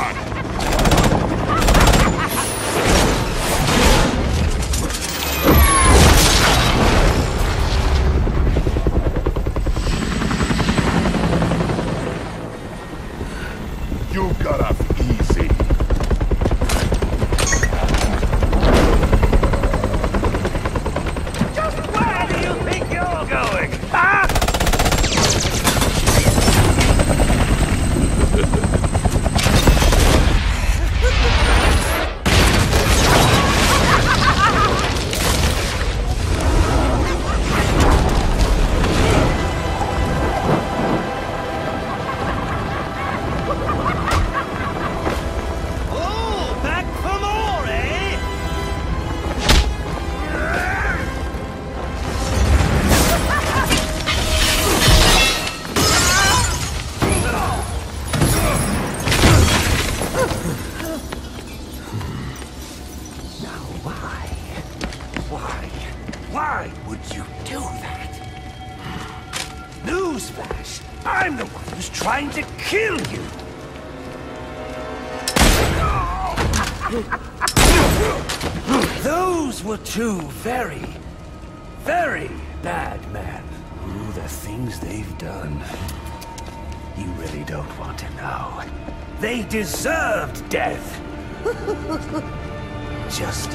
deserved death. Just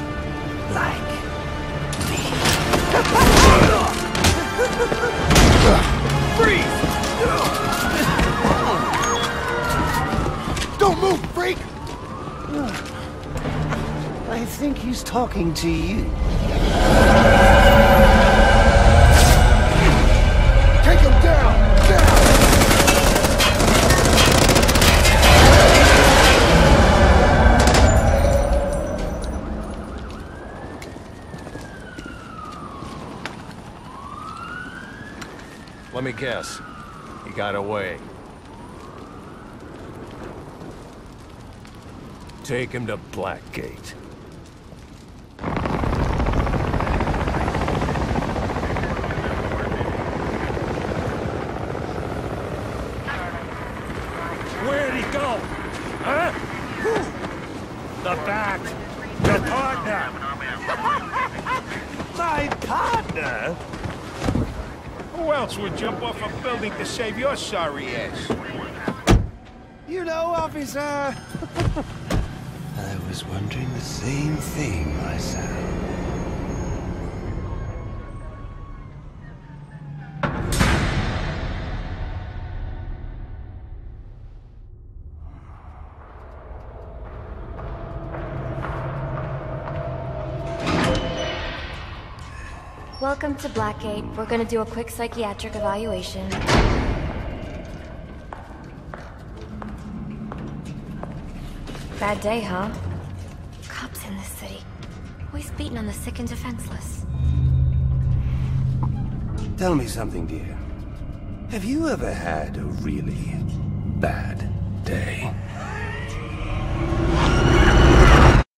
like me. Freeze! Don't move, freak! I think he's talking to you. take him to Blackgate. Where'd he go? Huh? Who? The back. The partner. My partner? Who else would jump off a building to save your sorry ass? You know, officer, Welcome to Blackgate. We're gonna do a quick psychiatric evaluation. Bad day, huh? Beating on the sick and defenseless. Tell me something, dear. Have you ever had a really bad day?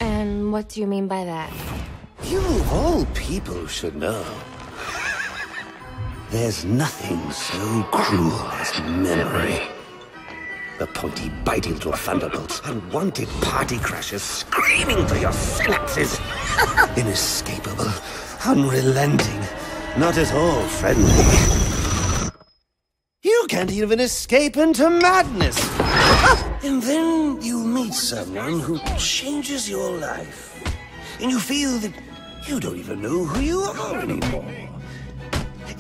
And what do you mean by that? You of all people should know. There's nothing so cruel as memory. The pointy, bitey little thunderbolts, unwanted party crashes screaming through your synapses. Inescapable, unrelenting, not at all friendly. You can't even escape into madness. Ah! And then you meet someone who changes your life. And you feel that you don't even know who you are anymore.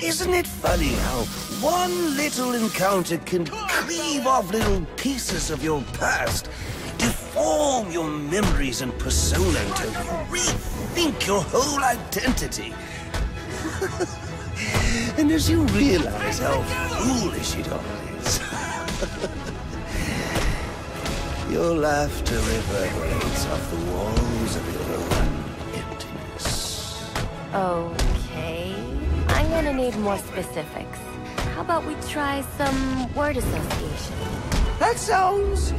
Isn't it funny how one little encounter can cleave off little pieces of your past, deform your memories and persona until you rethink your whole identity? and as you realize how foolish it all is, your laughter reverberates off the walls of your own emptiness. Okay. I'm gonna need more specifics. How about we try some word association? That sounds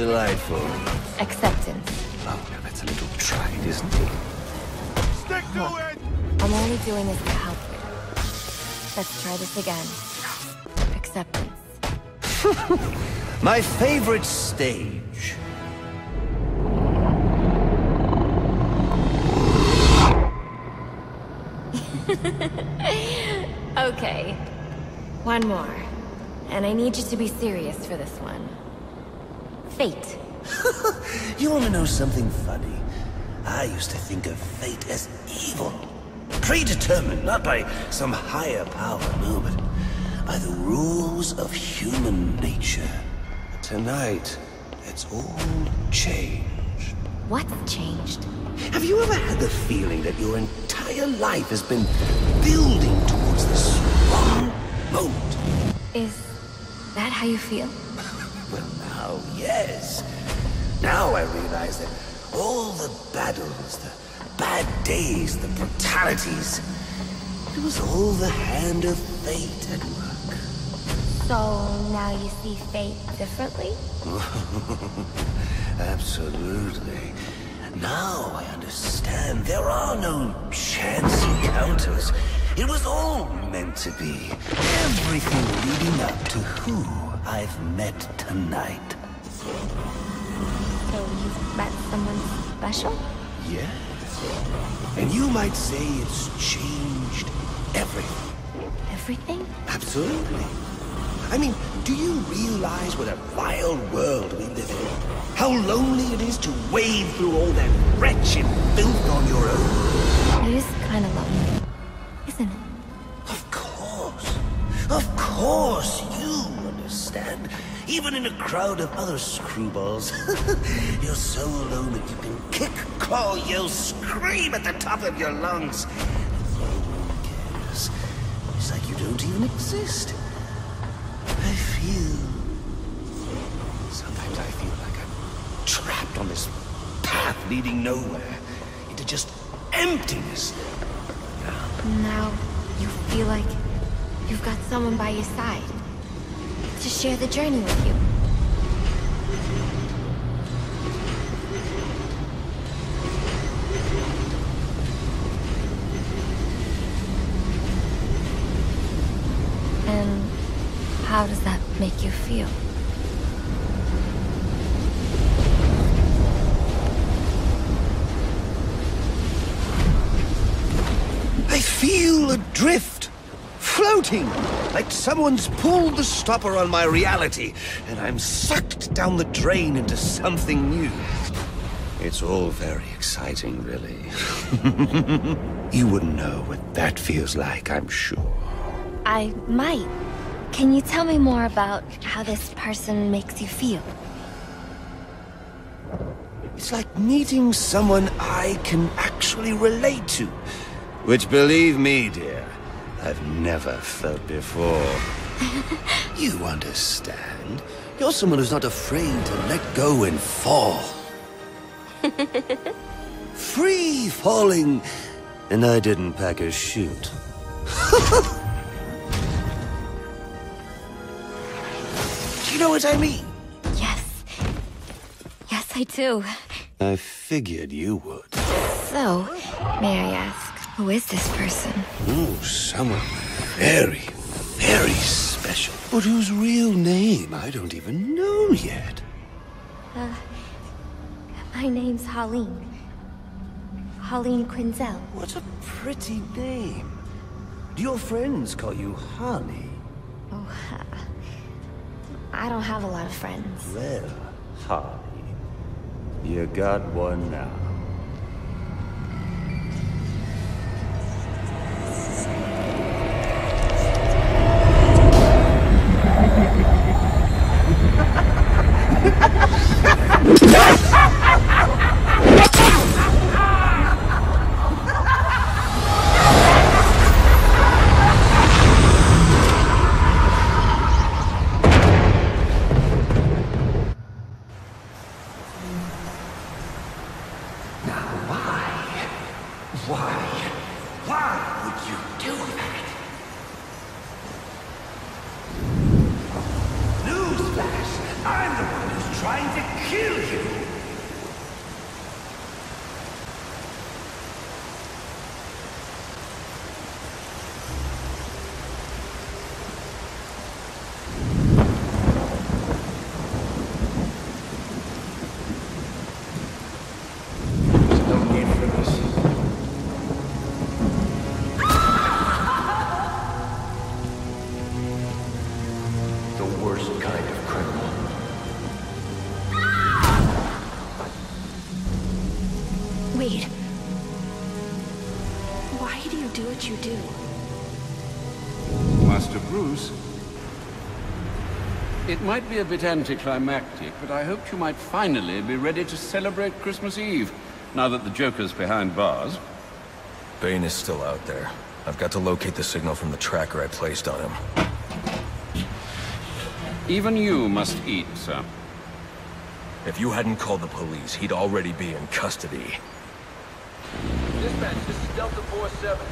delightful. Acceptance. Oh, now that's a little tried, isn't it? Stick to it! I'm only doing this to help you. Let's try this again. Acceptance. My favorite stage. okay. One more. And I need you to be serious for this one. Fate. You want to know something funny? I used to think of fate as evil. Predetermined, not by some higher power, no, but by the rules of human nature. But Tonight, it's all changed. What's changed? Have you ever had the feeling that your entire life has been building towards this one moment? Is that how you feel? Well, now, yes. Now I realize that all the battles, the bad days, the brutalities, it was all the hand of fate at work. So now you see fate differently? Absolutely. Now I understand. There are no chance encounters. It was all meant to be. Everything leading up to who I've met tonight. So you've met someone special? Yes. And you might say it's changed everything. Everything? Absolutely. I mean, do you realize what a vile world we live in? How lonely it is to wade through all that wretched filth on your own? It is kind of lonely, isn't it? Of course. Of course, understand. Even in a crowd of other screwballs. You're so alone that you can kick, claw, yell, scream at the top of your lungs. No one cares. It's like you don't even exist. I feel... Sometimes I feel like I'm trapped on this path leading nowhere. Into just emptiness. Now you feel like you've got someone by your side to share the journey with you. And how does that make you feel? I feel adrift, floating like someone's pulled the stopper on my reality, and I'm sucked down the drain into something new. It's all very exciting, really. you wouldn't know what that feels like, I'm sure. I might. Can you tell me more about how this person makes you feel? It's like meeting someone I can actually relate to. Which, believe me, dear, I've never felt before. you understand. You're someone who's not afraid to let go and fall. Free falling. And I didn't pack a chute. Do you know what I mean? Yes. Yes, I do. I figured you would. So, may I ask, who is this person? Oh, someone very, very special. But whose real name I don't even know yet. Uh, my name's Harleen. Harleen Quinzel. What a pretty name. Do your friends call you Holly? Oh, uh, I don't have a lot of friends. Well, Holly, you got one now. Now, It might be a bit anticlimactic, but I hoped you might finally be ready to celebrate Christmas Eve, now that the Joker's behind bars. Bane is still out there. I've got to locate the signal from the tracker I placed on him. Even you must eat, sir. If you hadn't called the police, he'd already be in custody. Dispatch, this is Delta 47.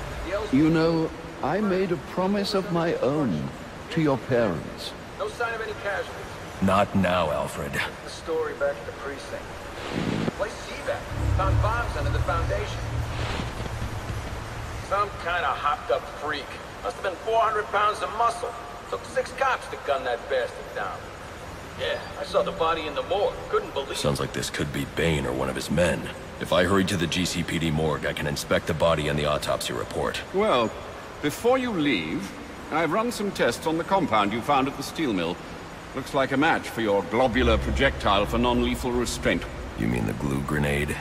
The You know, I made a promise of my own to your parents. No sign of any casualties. Not now, Alfred. The story back at the precinct. Place CVAC. Found bombs under the foundation. Some kind of hopped up freak. Must have been 400 pounds of muscle. Took six cops to gun that bastard down. Yeah, I saw the body in the morgue. Couldn't believe it. Sounds like this could be Bane or one of his men. If I hurry to the GCPD morgue, I can inspect the body and the autopsy report. Well, before you leave, I've run some tests on the compound you found at the steel mill. Looks like a match for your globular projectile for non-lethal restraint. You mean the glue grenade?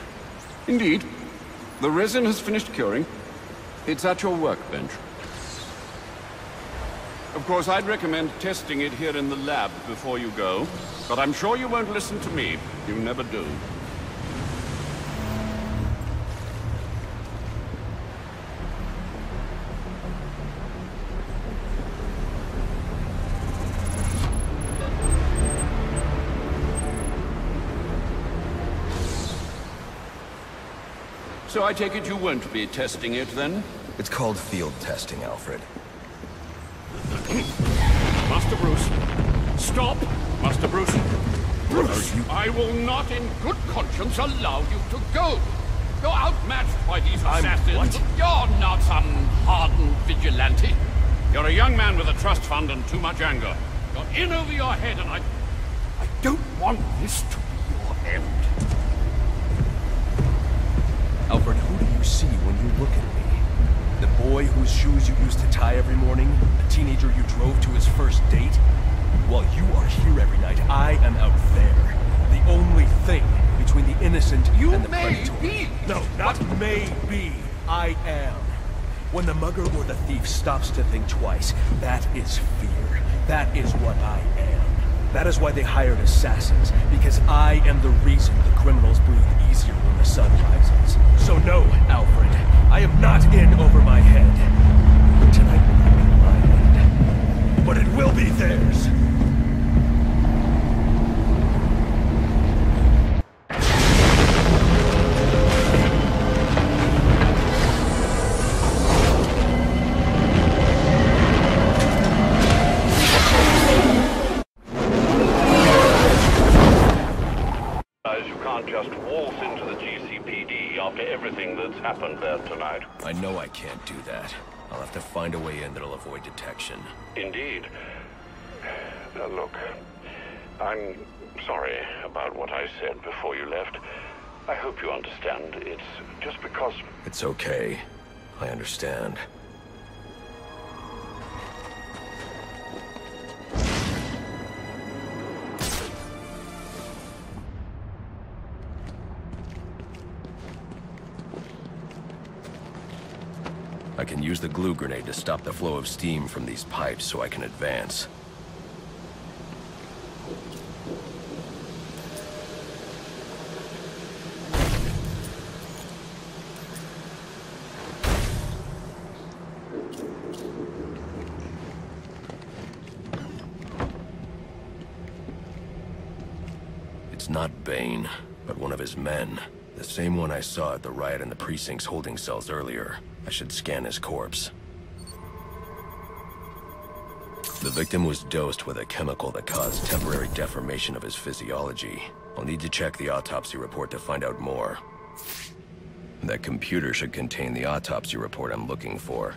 Indeed. The resin has finished curing. It's at your workbench. Of course, I'd recommend testing it here in the lab before you go, but I'm sure you won't listen to me. You never do. So I take it you won't be testing it, then? It's called field testing, Alfred. Master Bruce. Stop! Master Bruce. Bruce, I will not in good conscience allow you to go. You're outmatched by these I'm assassins. what? You're not some hardened vigilante. You're a young man with a trust fund and too much anger. You're in over your head and I... I don't want this to be your end. Alfred, who do you see when you look at me? The boy whose shoes you used to tie every morning? The teenager you drove to his first date? While you are here every night, I am out there. The only thing between the innocent You and the may predator. be, No, not may be. I am. When the mugger or the thief stops to think twice, that is fear. That is what I am. That is why they hired assassins, because I am the reason the criminals breathe easier when the sun rises. So no, Alfred, I am not in over my head. Tonight will not be my end, but it will be theirs. Everything that's happened there tonight. I know I can't do that. I'll have to find a way in that'll avoid detection. Indeed. Now, look, I'm sorry about what I said before you left. I hope you understand. It's just because It's okay. I understand. I can use the glue grenade to stop the flow of steam from these pipes so I can advance. It's not Bane, but one of his men. The same one I saw at the riot in the precinct's holding cells earlier. I should scan his corpse. The victim was dosed with a chemical that caused temporary deformation of his physiology. I'll need to check the autopsy report to find out more. That computer should contain the autopsy report I'm looking for.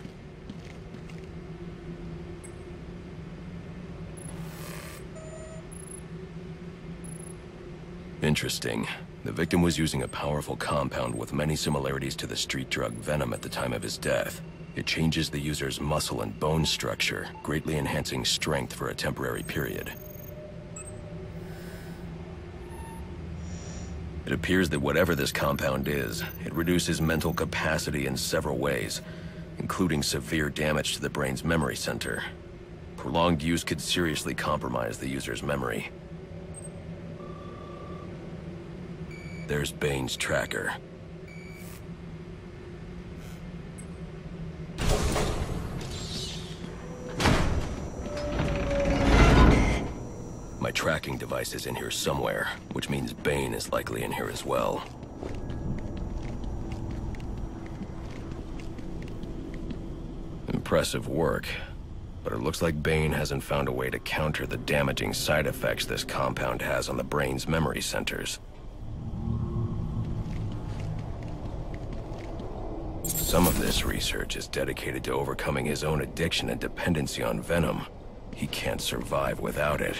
Interesting. The victim was using a powerful compound with many similarities to the street drug Venom at the time of his death. It changes the user's muscle and bone structure, greatly enhancing strength for a temporary period. It appears that whatever this compound is, it reduces mental capacity in several ways, including severe damage to the brain's memory center. Prolonged use could seriously compromise the user's memory. There's Bane's tracker. My tracking device is in here somewhere, which means Bane is likely in here as well. Impressive work, but it looks like Bane hasn't found a way to counter the damaging side effects this compound has on the brain's memory centers. Some of this research is dedicated to overcoming his own addiction and dependency on Venom. He can't survive without it.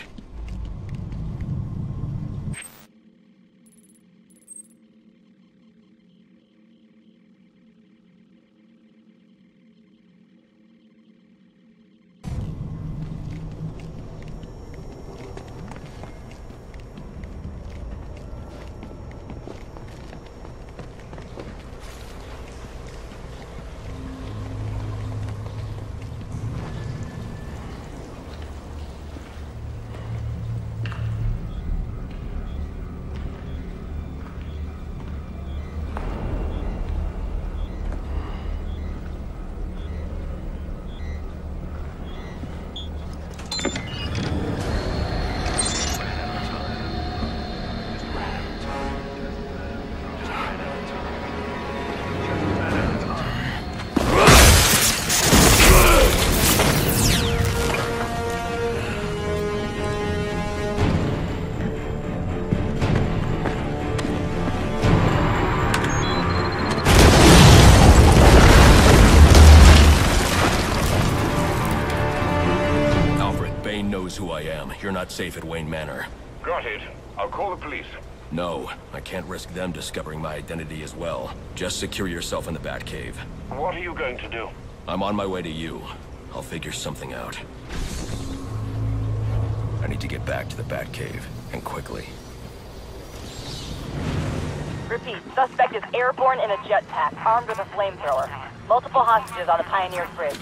Safe at Wayne Manor. Got it. I'll call the police. No, I can't risk them discovering my identity as well. Just secure yourself in the Batcave. What are you going to do? I'm on my way to you. I'll figure something out. I need to get back to the Batcave, and quickly. Repeat, suspect is airborne in a jetpack, armed with a flamethrower. Multiple hostages on the Pioneer's Bridge.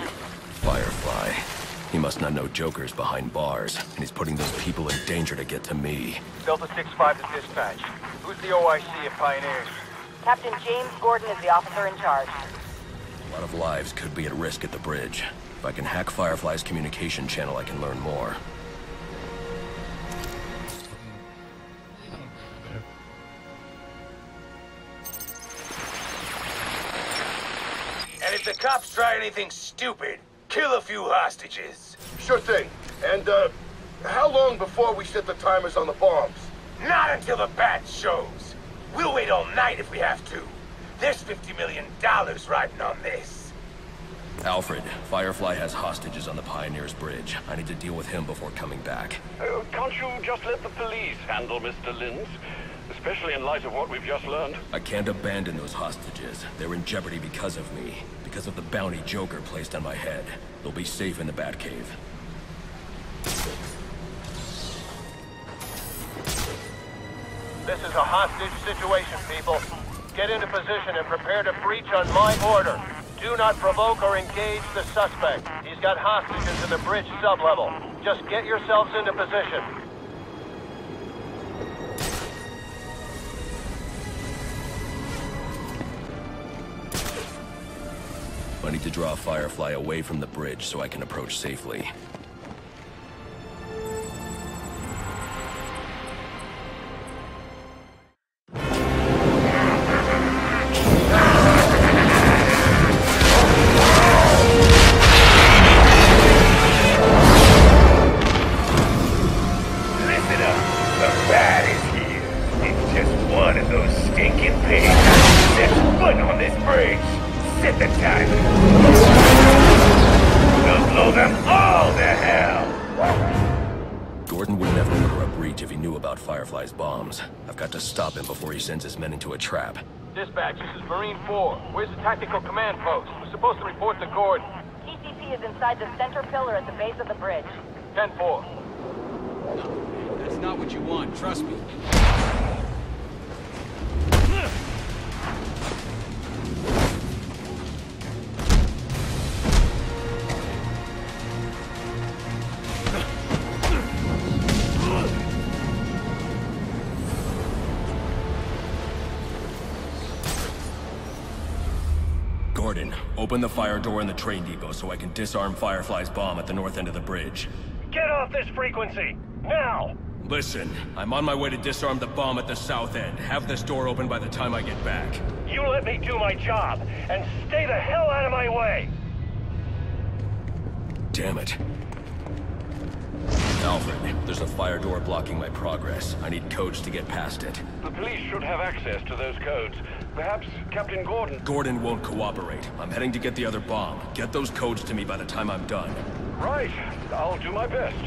Firefly. He must not know Joker's behind bars, and he's putting those people in danger to get to me. Delta 6-5 to dispatch. Who's the OIC at Pioneers? Captain James Gordon is the officer in charge. A lot of lives could be at risk at the bridge. If I can hack Firefly's communication channel, I can learn more. And if the cops try anything stupid, kill a few hostages. Sure thing. And, uh, how long before we set the timers on the bombs? Not until the bat shows. We'll wait all night if we have to. There's $50 million riding on this. Alfred, Firefly has hostages on the Pioneer's Bridge. I need to deal with him before coming back. Uh, can't you just let the police handle Mr. Lynns? Especially in light of what we've just learned. I can't abandon those hostages. They're in jeopardy because of me. Because of the bounty Joker placed on my head. They'll be safe in the Batcave. This is a hostage situation, people. Get into position and prepare to breach on my order. Do not provoke or engage the suspect. He's got hostages in the bridge sublevel. Just get yourselves into position. I need to draw a Firefly away from the bridge so I can approach safely. Inside the center pillar at the base of the bridge. 10-4. That's not what you want, trust me. Open the fire door in the train depot so I can disarm Firefly's bomb at the north end of the bridge. Get off this frequency! Now! Listen, I'm on my way to disarm the bomb at the south end. Have this door open by the time I get back. You let me do my job, and stay the hell out of my way! Damn it. Alfred, there's a fire door blocking my progress. I need codes to get past it. The police should have access to those codes. Perhaps Captain Gordon... Gordon won't cooperate. I'm heading to get the other bomb. Get those codes to me by the time I'm done. Right. I'll do my best.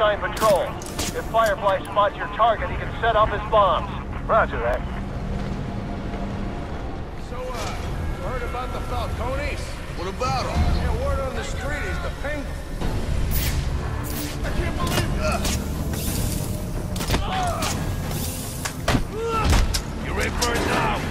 Stay to your assigned patrol. If Firefly spots your target, he can set off his bombs. Roger that. So, uh, heard about the Falcones? What about him? Yeah, word on the street is the penguin. I can't believe that. You ready for it now?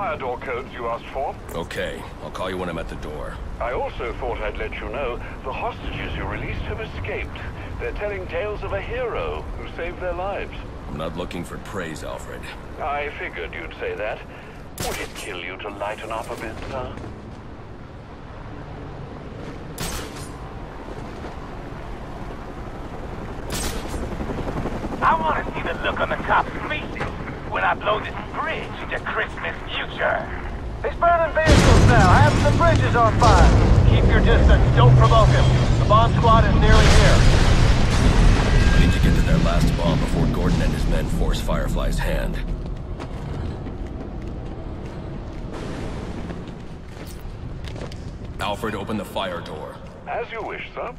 Fire door codes you asked for. Okay, I'll call you when I'm at the door. I also thought I'd let you know the hostages you released have escaped. They're telling tales of a hero who saved their lives. I'm not looking for praise, Alfred. I figured you'd say that. Would it kill you to lighten up a bit, sir? I want to see the look on the cops' faces when I blow this bridge into Christmas future. He's burning vehicles now. Half the bridge is on fire. Keep your distance. Don't provoke him. The bomb squad is nearly here. I need to get to their last bomb before Gordon and his men force Firefly's hand. Alfred, open the fire door. As you wish, sir.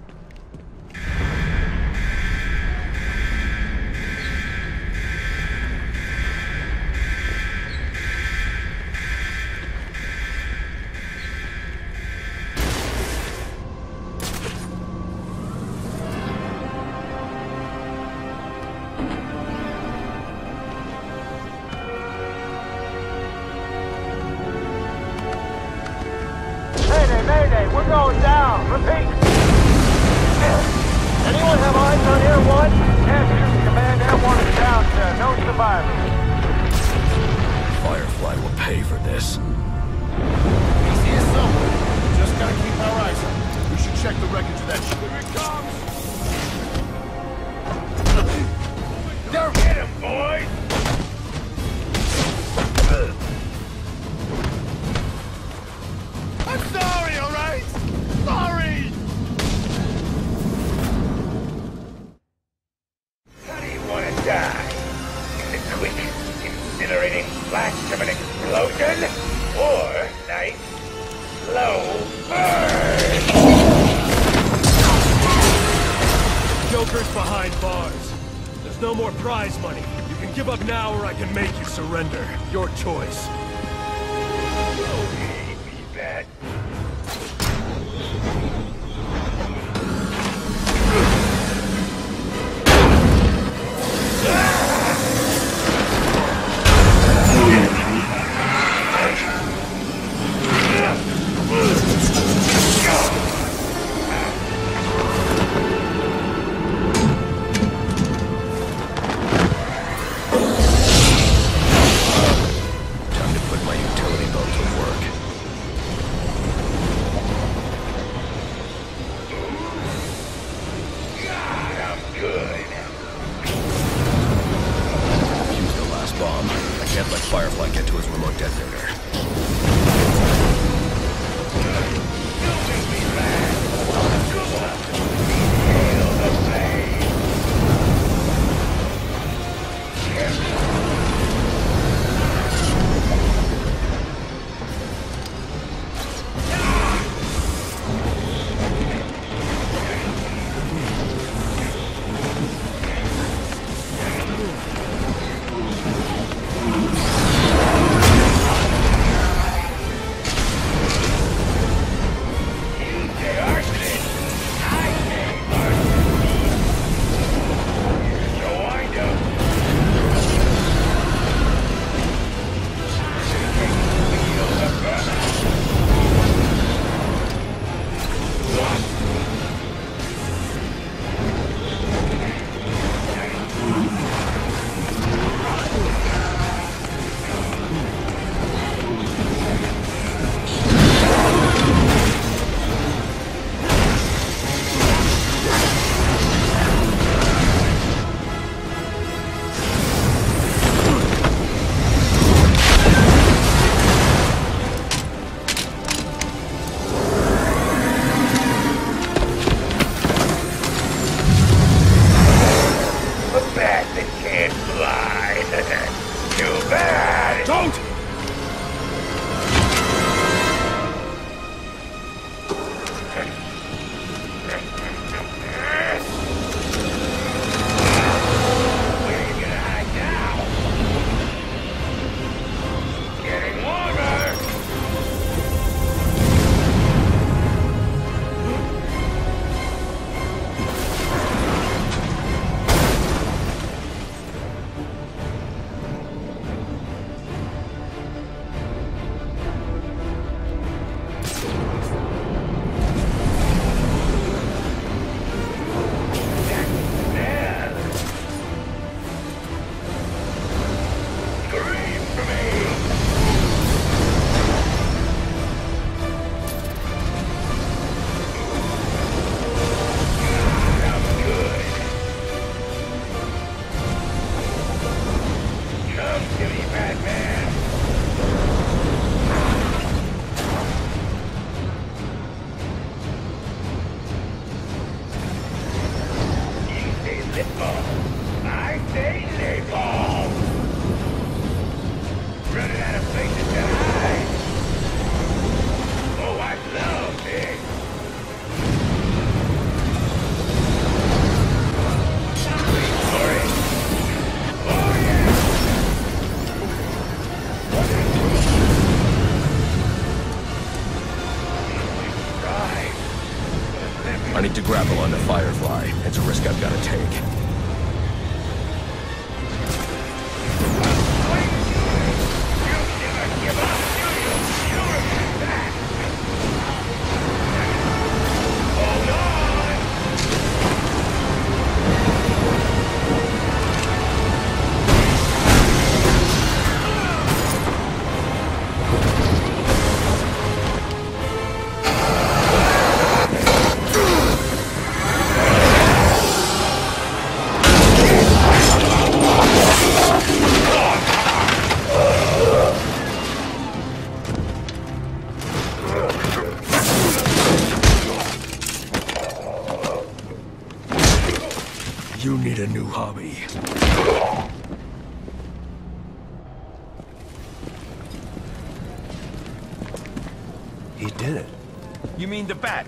Mean the bat?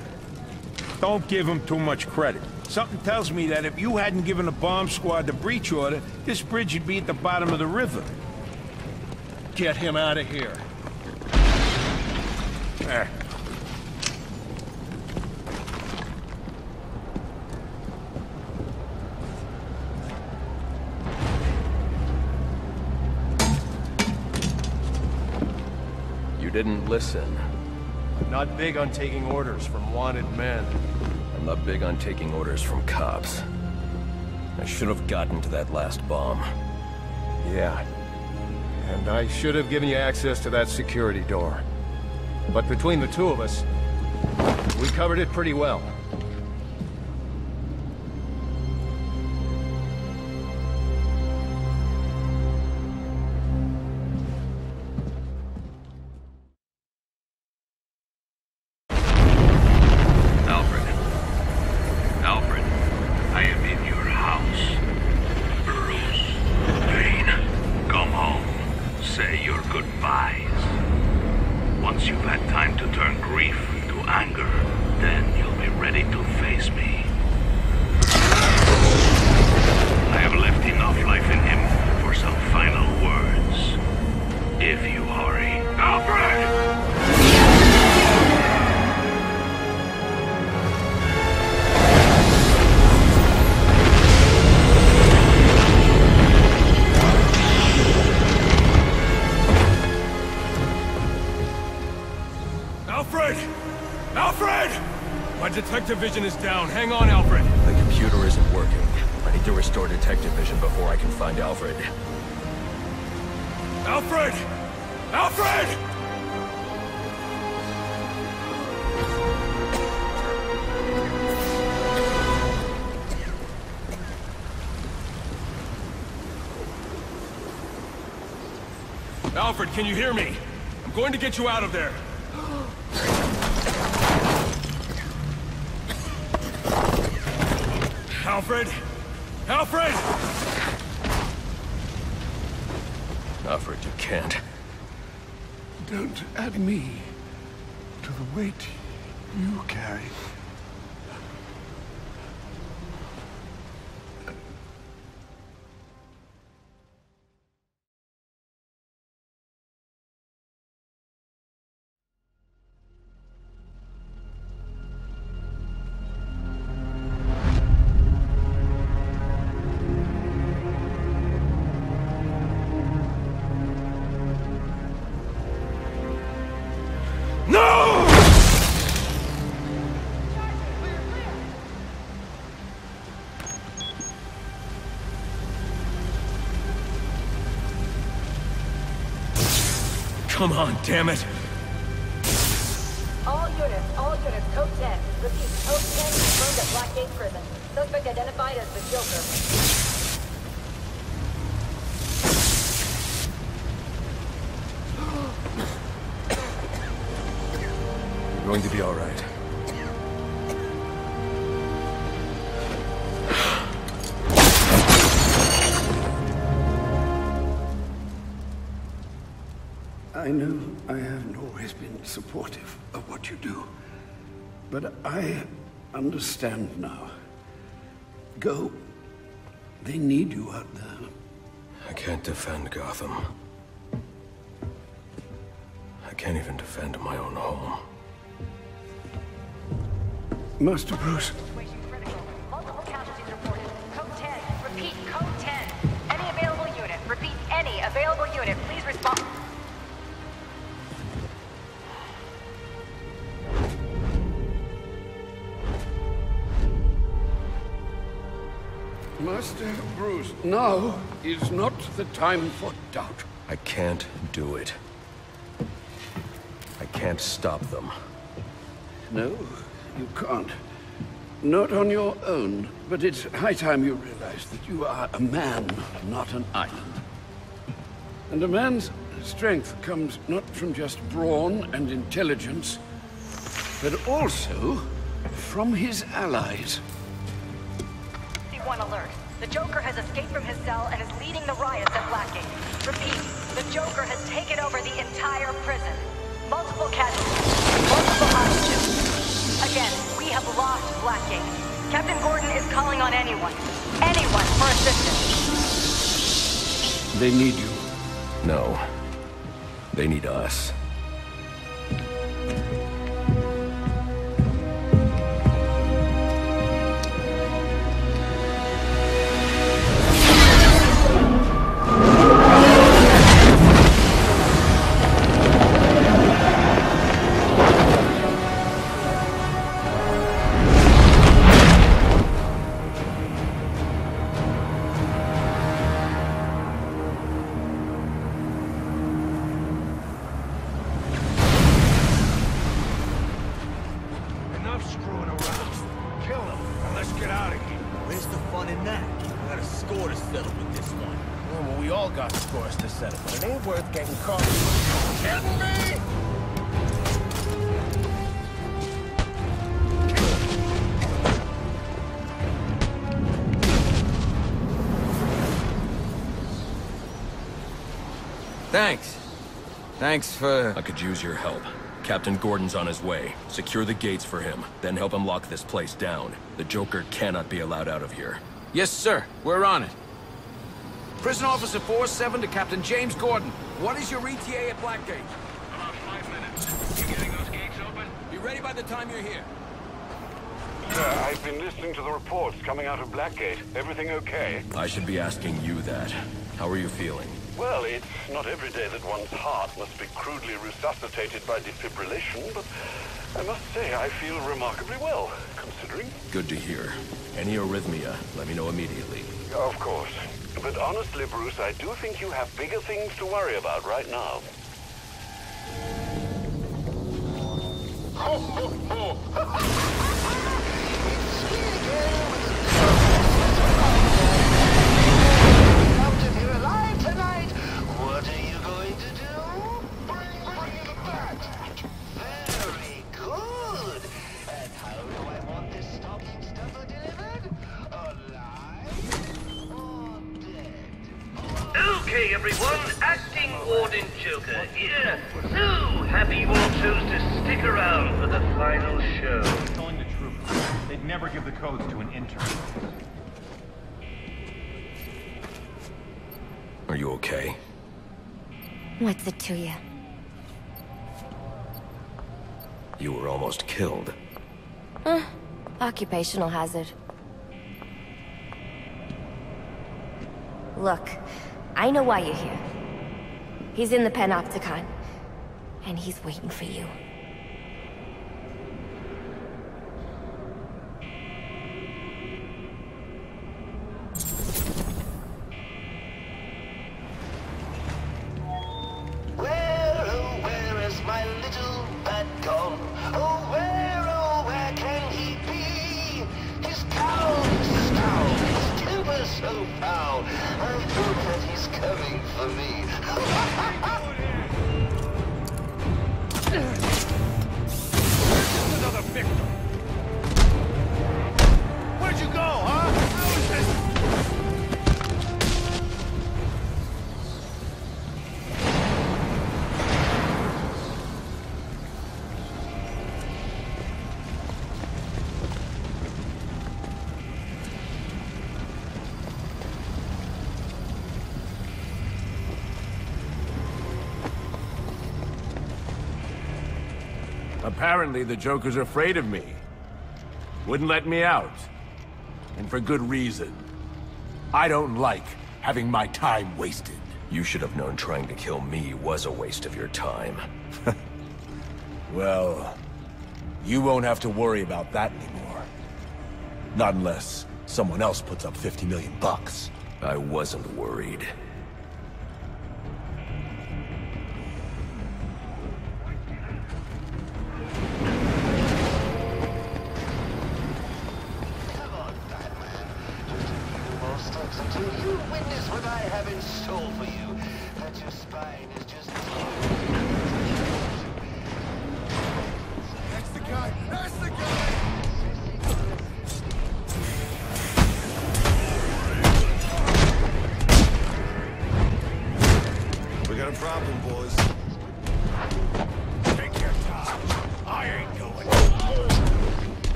Don't give him too much credit. Something tells me that if you hadn't given the bomb squad the breach order, this bridge would be at the bottom of the river. Get him out of here. Eh. You didn't listen. I'm not big on taking orders from wanted men. I'm not big on taking orders from cops. I should have gotten to that last bomb. Yeah. And I should have given you access to that security door. But between the two of us, we covered it pretty well. Vision is down. Hang on, Alfred. The computer isn't working. I need to restore detective vision before I can find Alfred. Alfred! Alfred! Alfred, can you hear me? I'm going to get you out of there. Alfred! Alfred! Alfred, you can't. Don't add me Come on, damn it! All units, all units, code 10. Repeat, code 10 confirmed at Blackgate Prison. Suspect identified as the Joker. You're going to be all right. I know I haven't always been supportive of what you do. But I understand now. Go. They need you out there. I can't defend Gotham. I can't even defend my own home. Master Bruce, Master Bruce, now is not the time for doubt. I can't do it. I can't stop them. No, you can't. Not on your own, but it's high time you realize that you are a man, not an island. And a man's strength comes not from just brawn and intelligence, but also from his allies. C1 alert. The Joker has escaped from his cell and is leading the riots at Blackgate. Repeat, the Joker has taken over the entire prison. Multiple casualties. Multiple hostages. Again, we have lost Blackgate. Captain Gordon is calling on anyone. Anyone for assistance. They need you. No. They need us. Thanks. Thanks for... I could use your help. Captain Gordon's on his way. Secure the gates for him, then help him lock this place down. The Joker cannot be allowed out of here. Yes, sir. We're on it. Prison Officer 4-7 to Captain James Gordon. What is your ETA at Blackgate? About five minutes. You getting those gates open? Be ready by the time you're here. Sir, I've been listening to the reports coming out of Blackgate. Everything okay? I should be asking you that. How are you feeling? Well, it's not every day that one's heart must be crudely resuscitated by defibrillation, but I must say I feel remarkably well, considering. Good to hear. Any arrhythmia, let me know immediately. Of course. But honestly, Bruce, I do think you have bigger things to worry about right now. Ho, ho, ho! Out everyone, acting Warden Joker here. So happy you all chose to stick around for the final show. Telling the truth. They'd never give the codes to an intern. Are you okay? What's it to you? You were almost killed. Uh, occupational hazard. Look, I know why you're here. He's in the Panopticon, and he's waiting for you. Apparently the Joker's afraid of me. Wouldn't let me out. And for good reason. I don't like having my time wasted. You should have known trying to kill me was a waste of your time. Well, you won't have to worry about that anymore. Not unless someone else puts up 50 million bucks. I wasn't worried.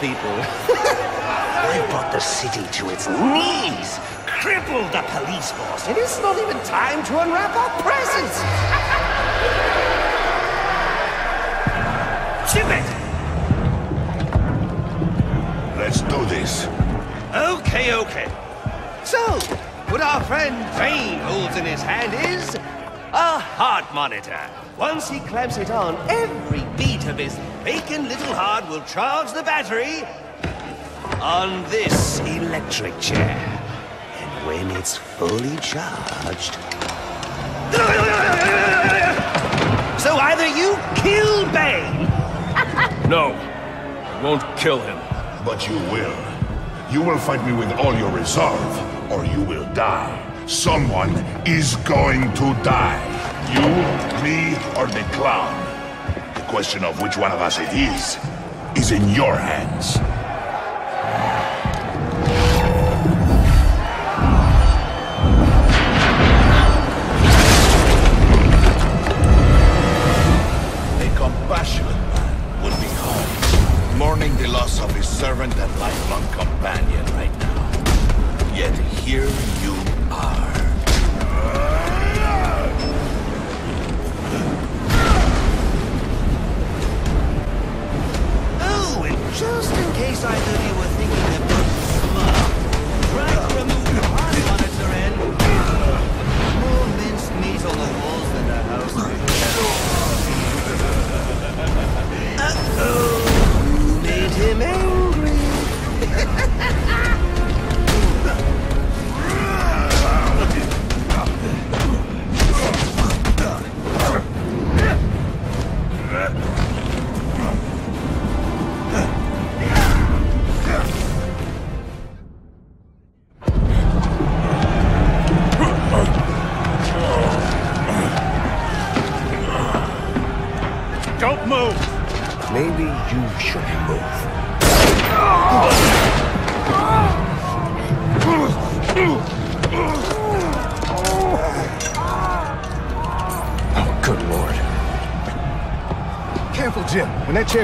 People. I've brought the city to its knees, crippled the police force, and it's not even time to unwrap our presents. Chip it! Let's do this. Okay, okay. So, what our friend Bane holds in his hand is a heart monitor. Once he clamps it on, every beat of his bacon little heart will charge the battery on this electric chair. And when it's fully charged... So either you kill Bane... No, I won't kill him. But you will. You will fight me with all your resolve, or you will die. Someone is going to die. You, me, or the clown. Question of which one of us it is, is in your hands.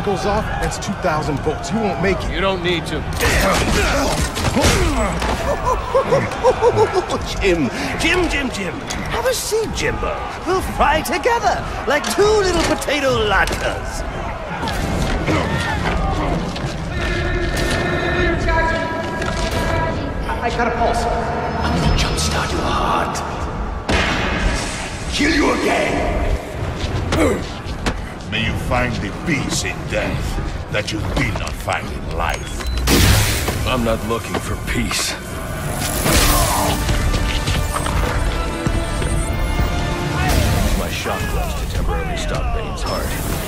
When that goes off, that's 2,000 volts. You won't make it. You don't need to. Jim, Jim, Jim, Jim. Have a seat, Jimbo. We'll fry together like two little potato latkes. I got a pulse. I'm gonna jumpstart your heart. Kill you again. May you find the peace in death that you did not find in life. I'm not looking for peace. My shock gloves to temporarily stop Bane's heart.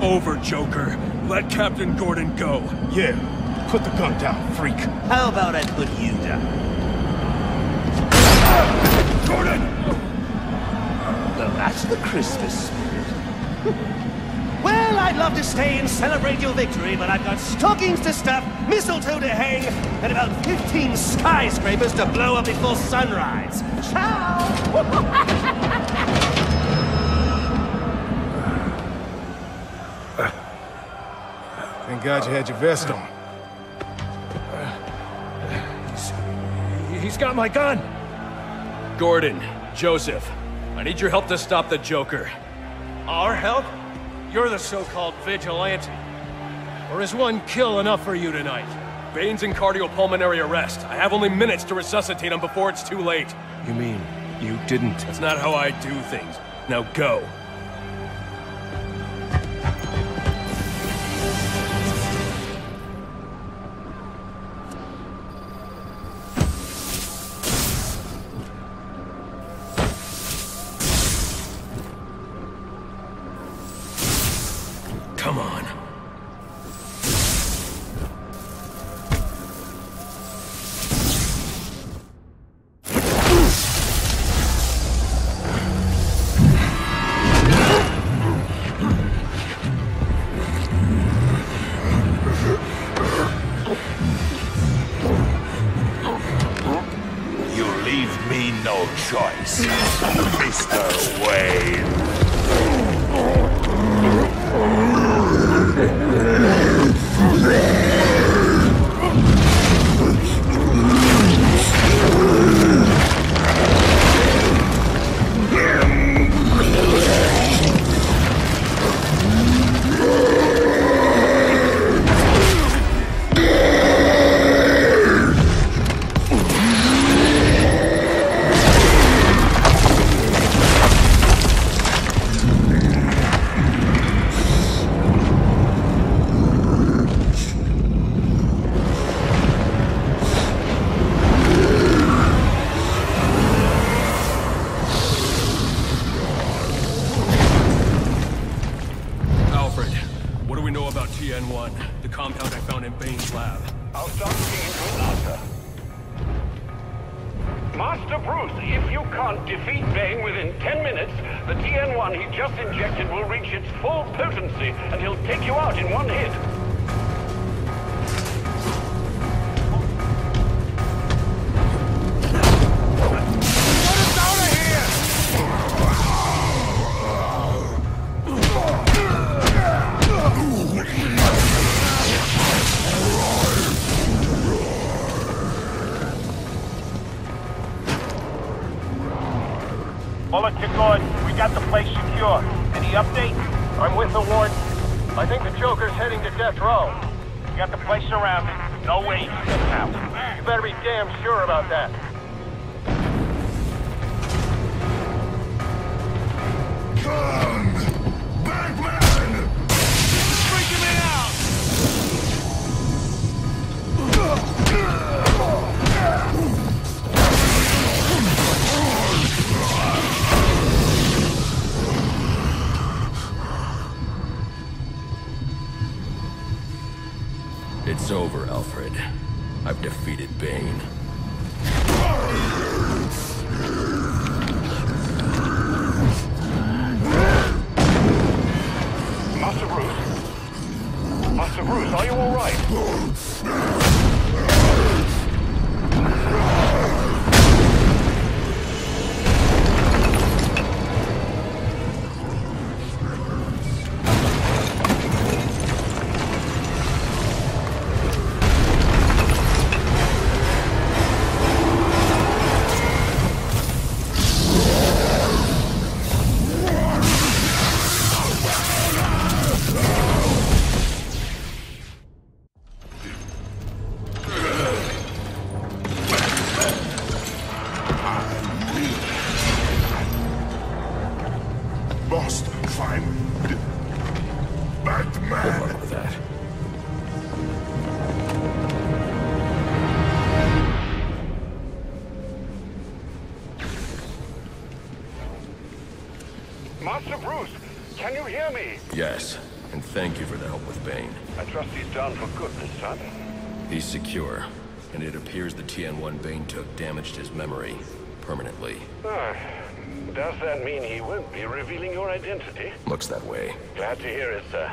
Over, Joker. Let Captain Gordon go. Yeah. Put the gun down, freak. How about I put you down? Gordon! Well, that's the Christmas spirit. well, I'd love to stay and celebrate your victory, but I've got stockings to stuff, mistletoe to hang, and about 15 skyscrapers to blow up before sunrise. Ciao! Thank God you had your vest on. He's got my gun! Gordon, Joseph, I need your help to stop the Joker. Our help? You're the so-called vigilante. Or is one kill enough for you tonight? Bane's in cardiopulmonary arrest. I have only minutes to resuscitate him before it's too late. You mean you didn't? That's not how I do things. Now go. 1, the compound I found in Bane's lab. I'll start. Master Bruce, if you can't defeat Bane within 10 minutes, the TN-1 he just injected will reach its full potency, and he'll take you out in one hit. Secure, and it appears the TN-1 Bane took damaged his memory permanently. Ah, does that mean he won't be revealing your identity? Looks that way. Glad to hear it, sir.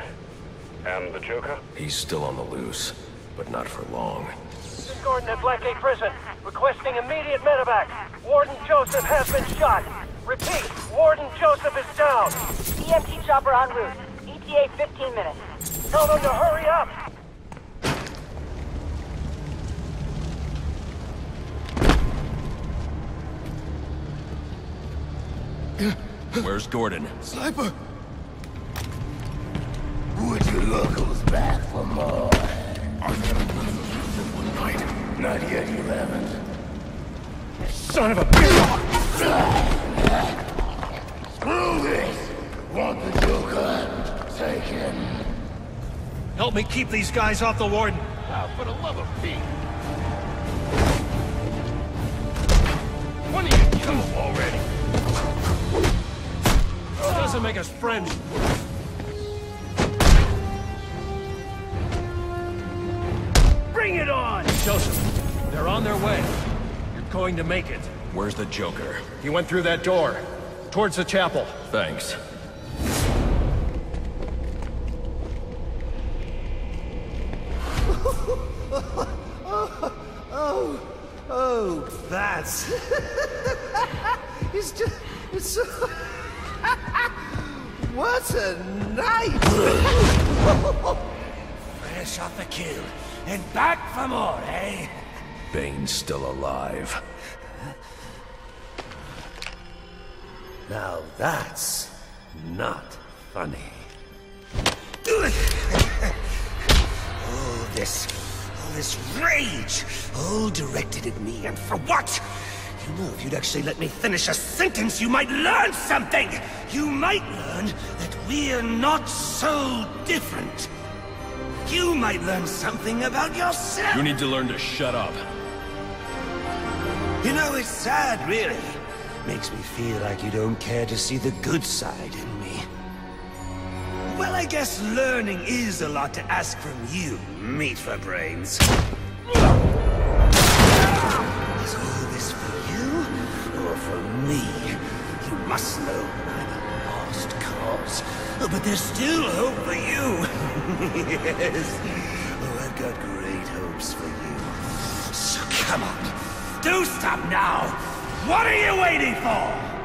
And the Joker? He's still on the loose, but not for long. This is Gordon at Blackgate Prison, requesting immediate medevac. Warden Joseph has been shot. Repeat, Warden Joseph is down. EMT chopper en route. ETA 15 minutes. Tell them to hurry up. Where's Gordon? Sniper! Would you look who's back for more? One night. Not yet, you haven't. Son of a bitch! Screw this! Want the Joker? Take him. Help me keep these guys off the warden. For the love of Pete. Doesn't make us friends. Bring it on! Joseph, they're on their way. You're going to make it. Where's the Joker? He went through that door. Towards the chapel. Thanks. You'd actually let me finish a sentence, you might learn something! You might learn that we're not so different. You might learn something about yourself! You need to learn to shut up. You know, it's sad, really. Makes me feel like you don't care to see the good side in me. Well, I guess learning is a lot to ask from you, meat for brains. Must know I'm a lost cause. But there's still hope for you. yes. Oh, I've got great hopes for you. So come on. Do stop now! What are you waiting for?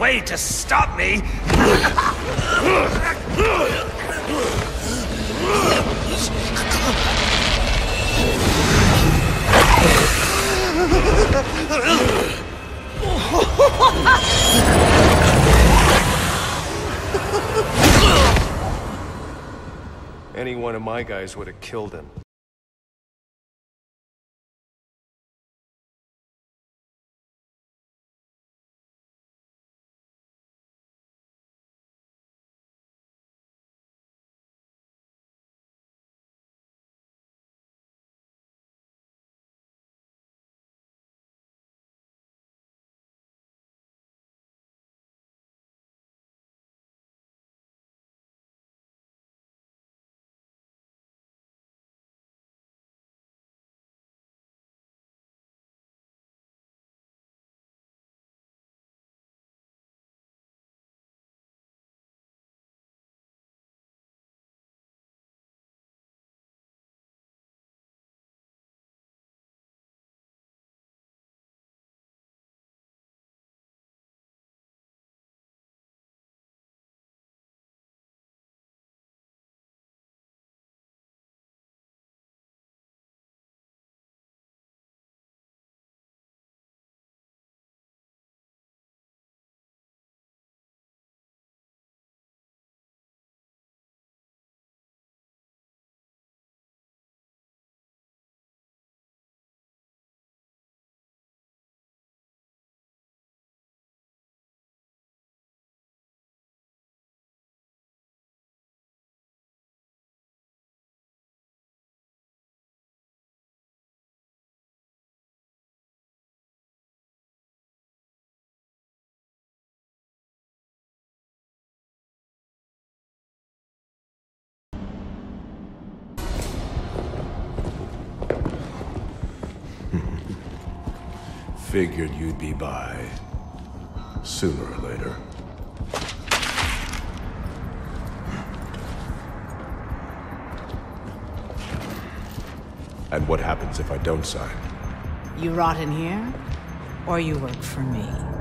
Way to stop me. Any one of my guys would have killed him. Figured you'd be by. Sooner or later. And what happens if I don't sign? You rot in here, or you work for me.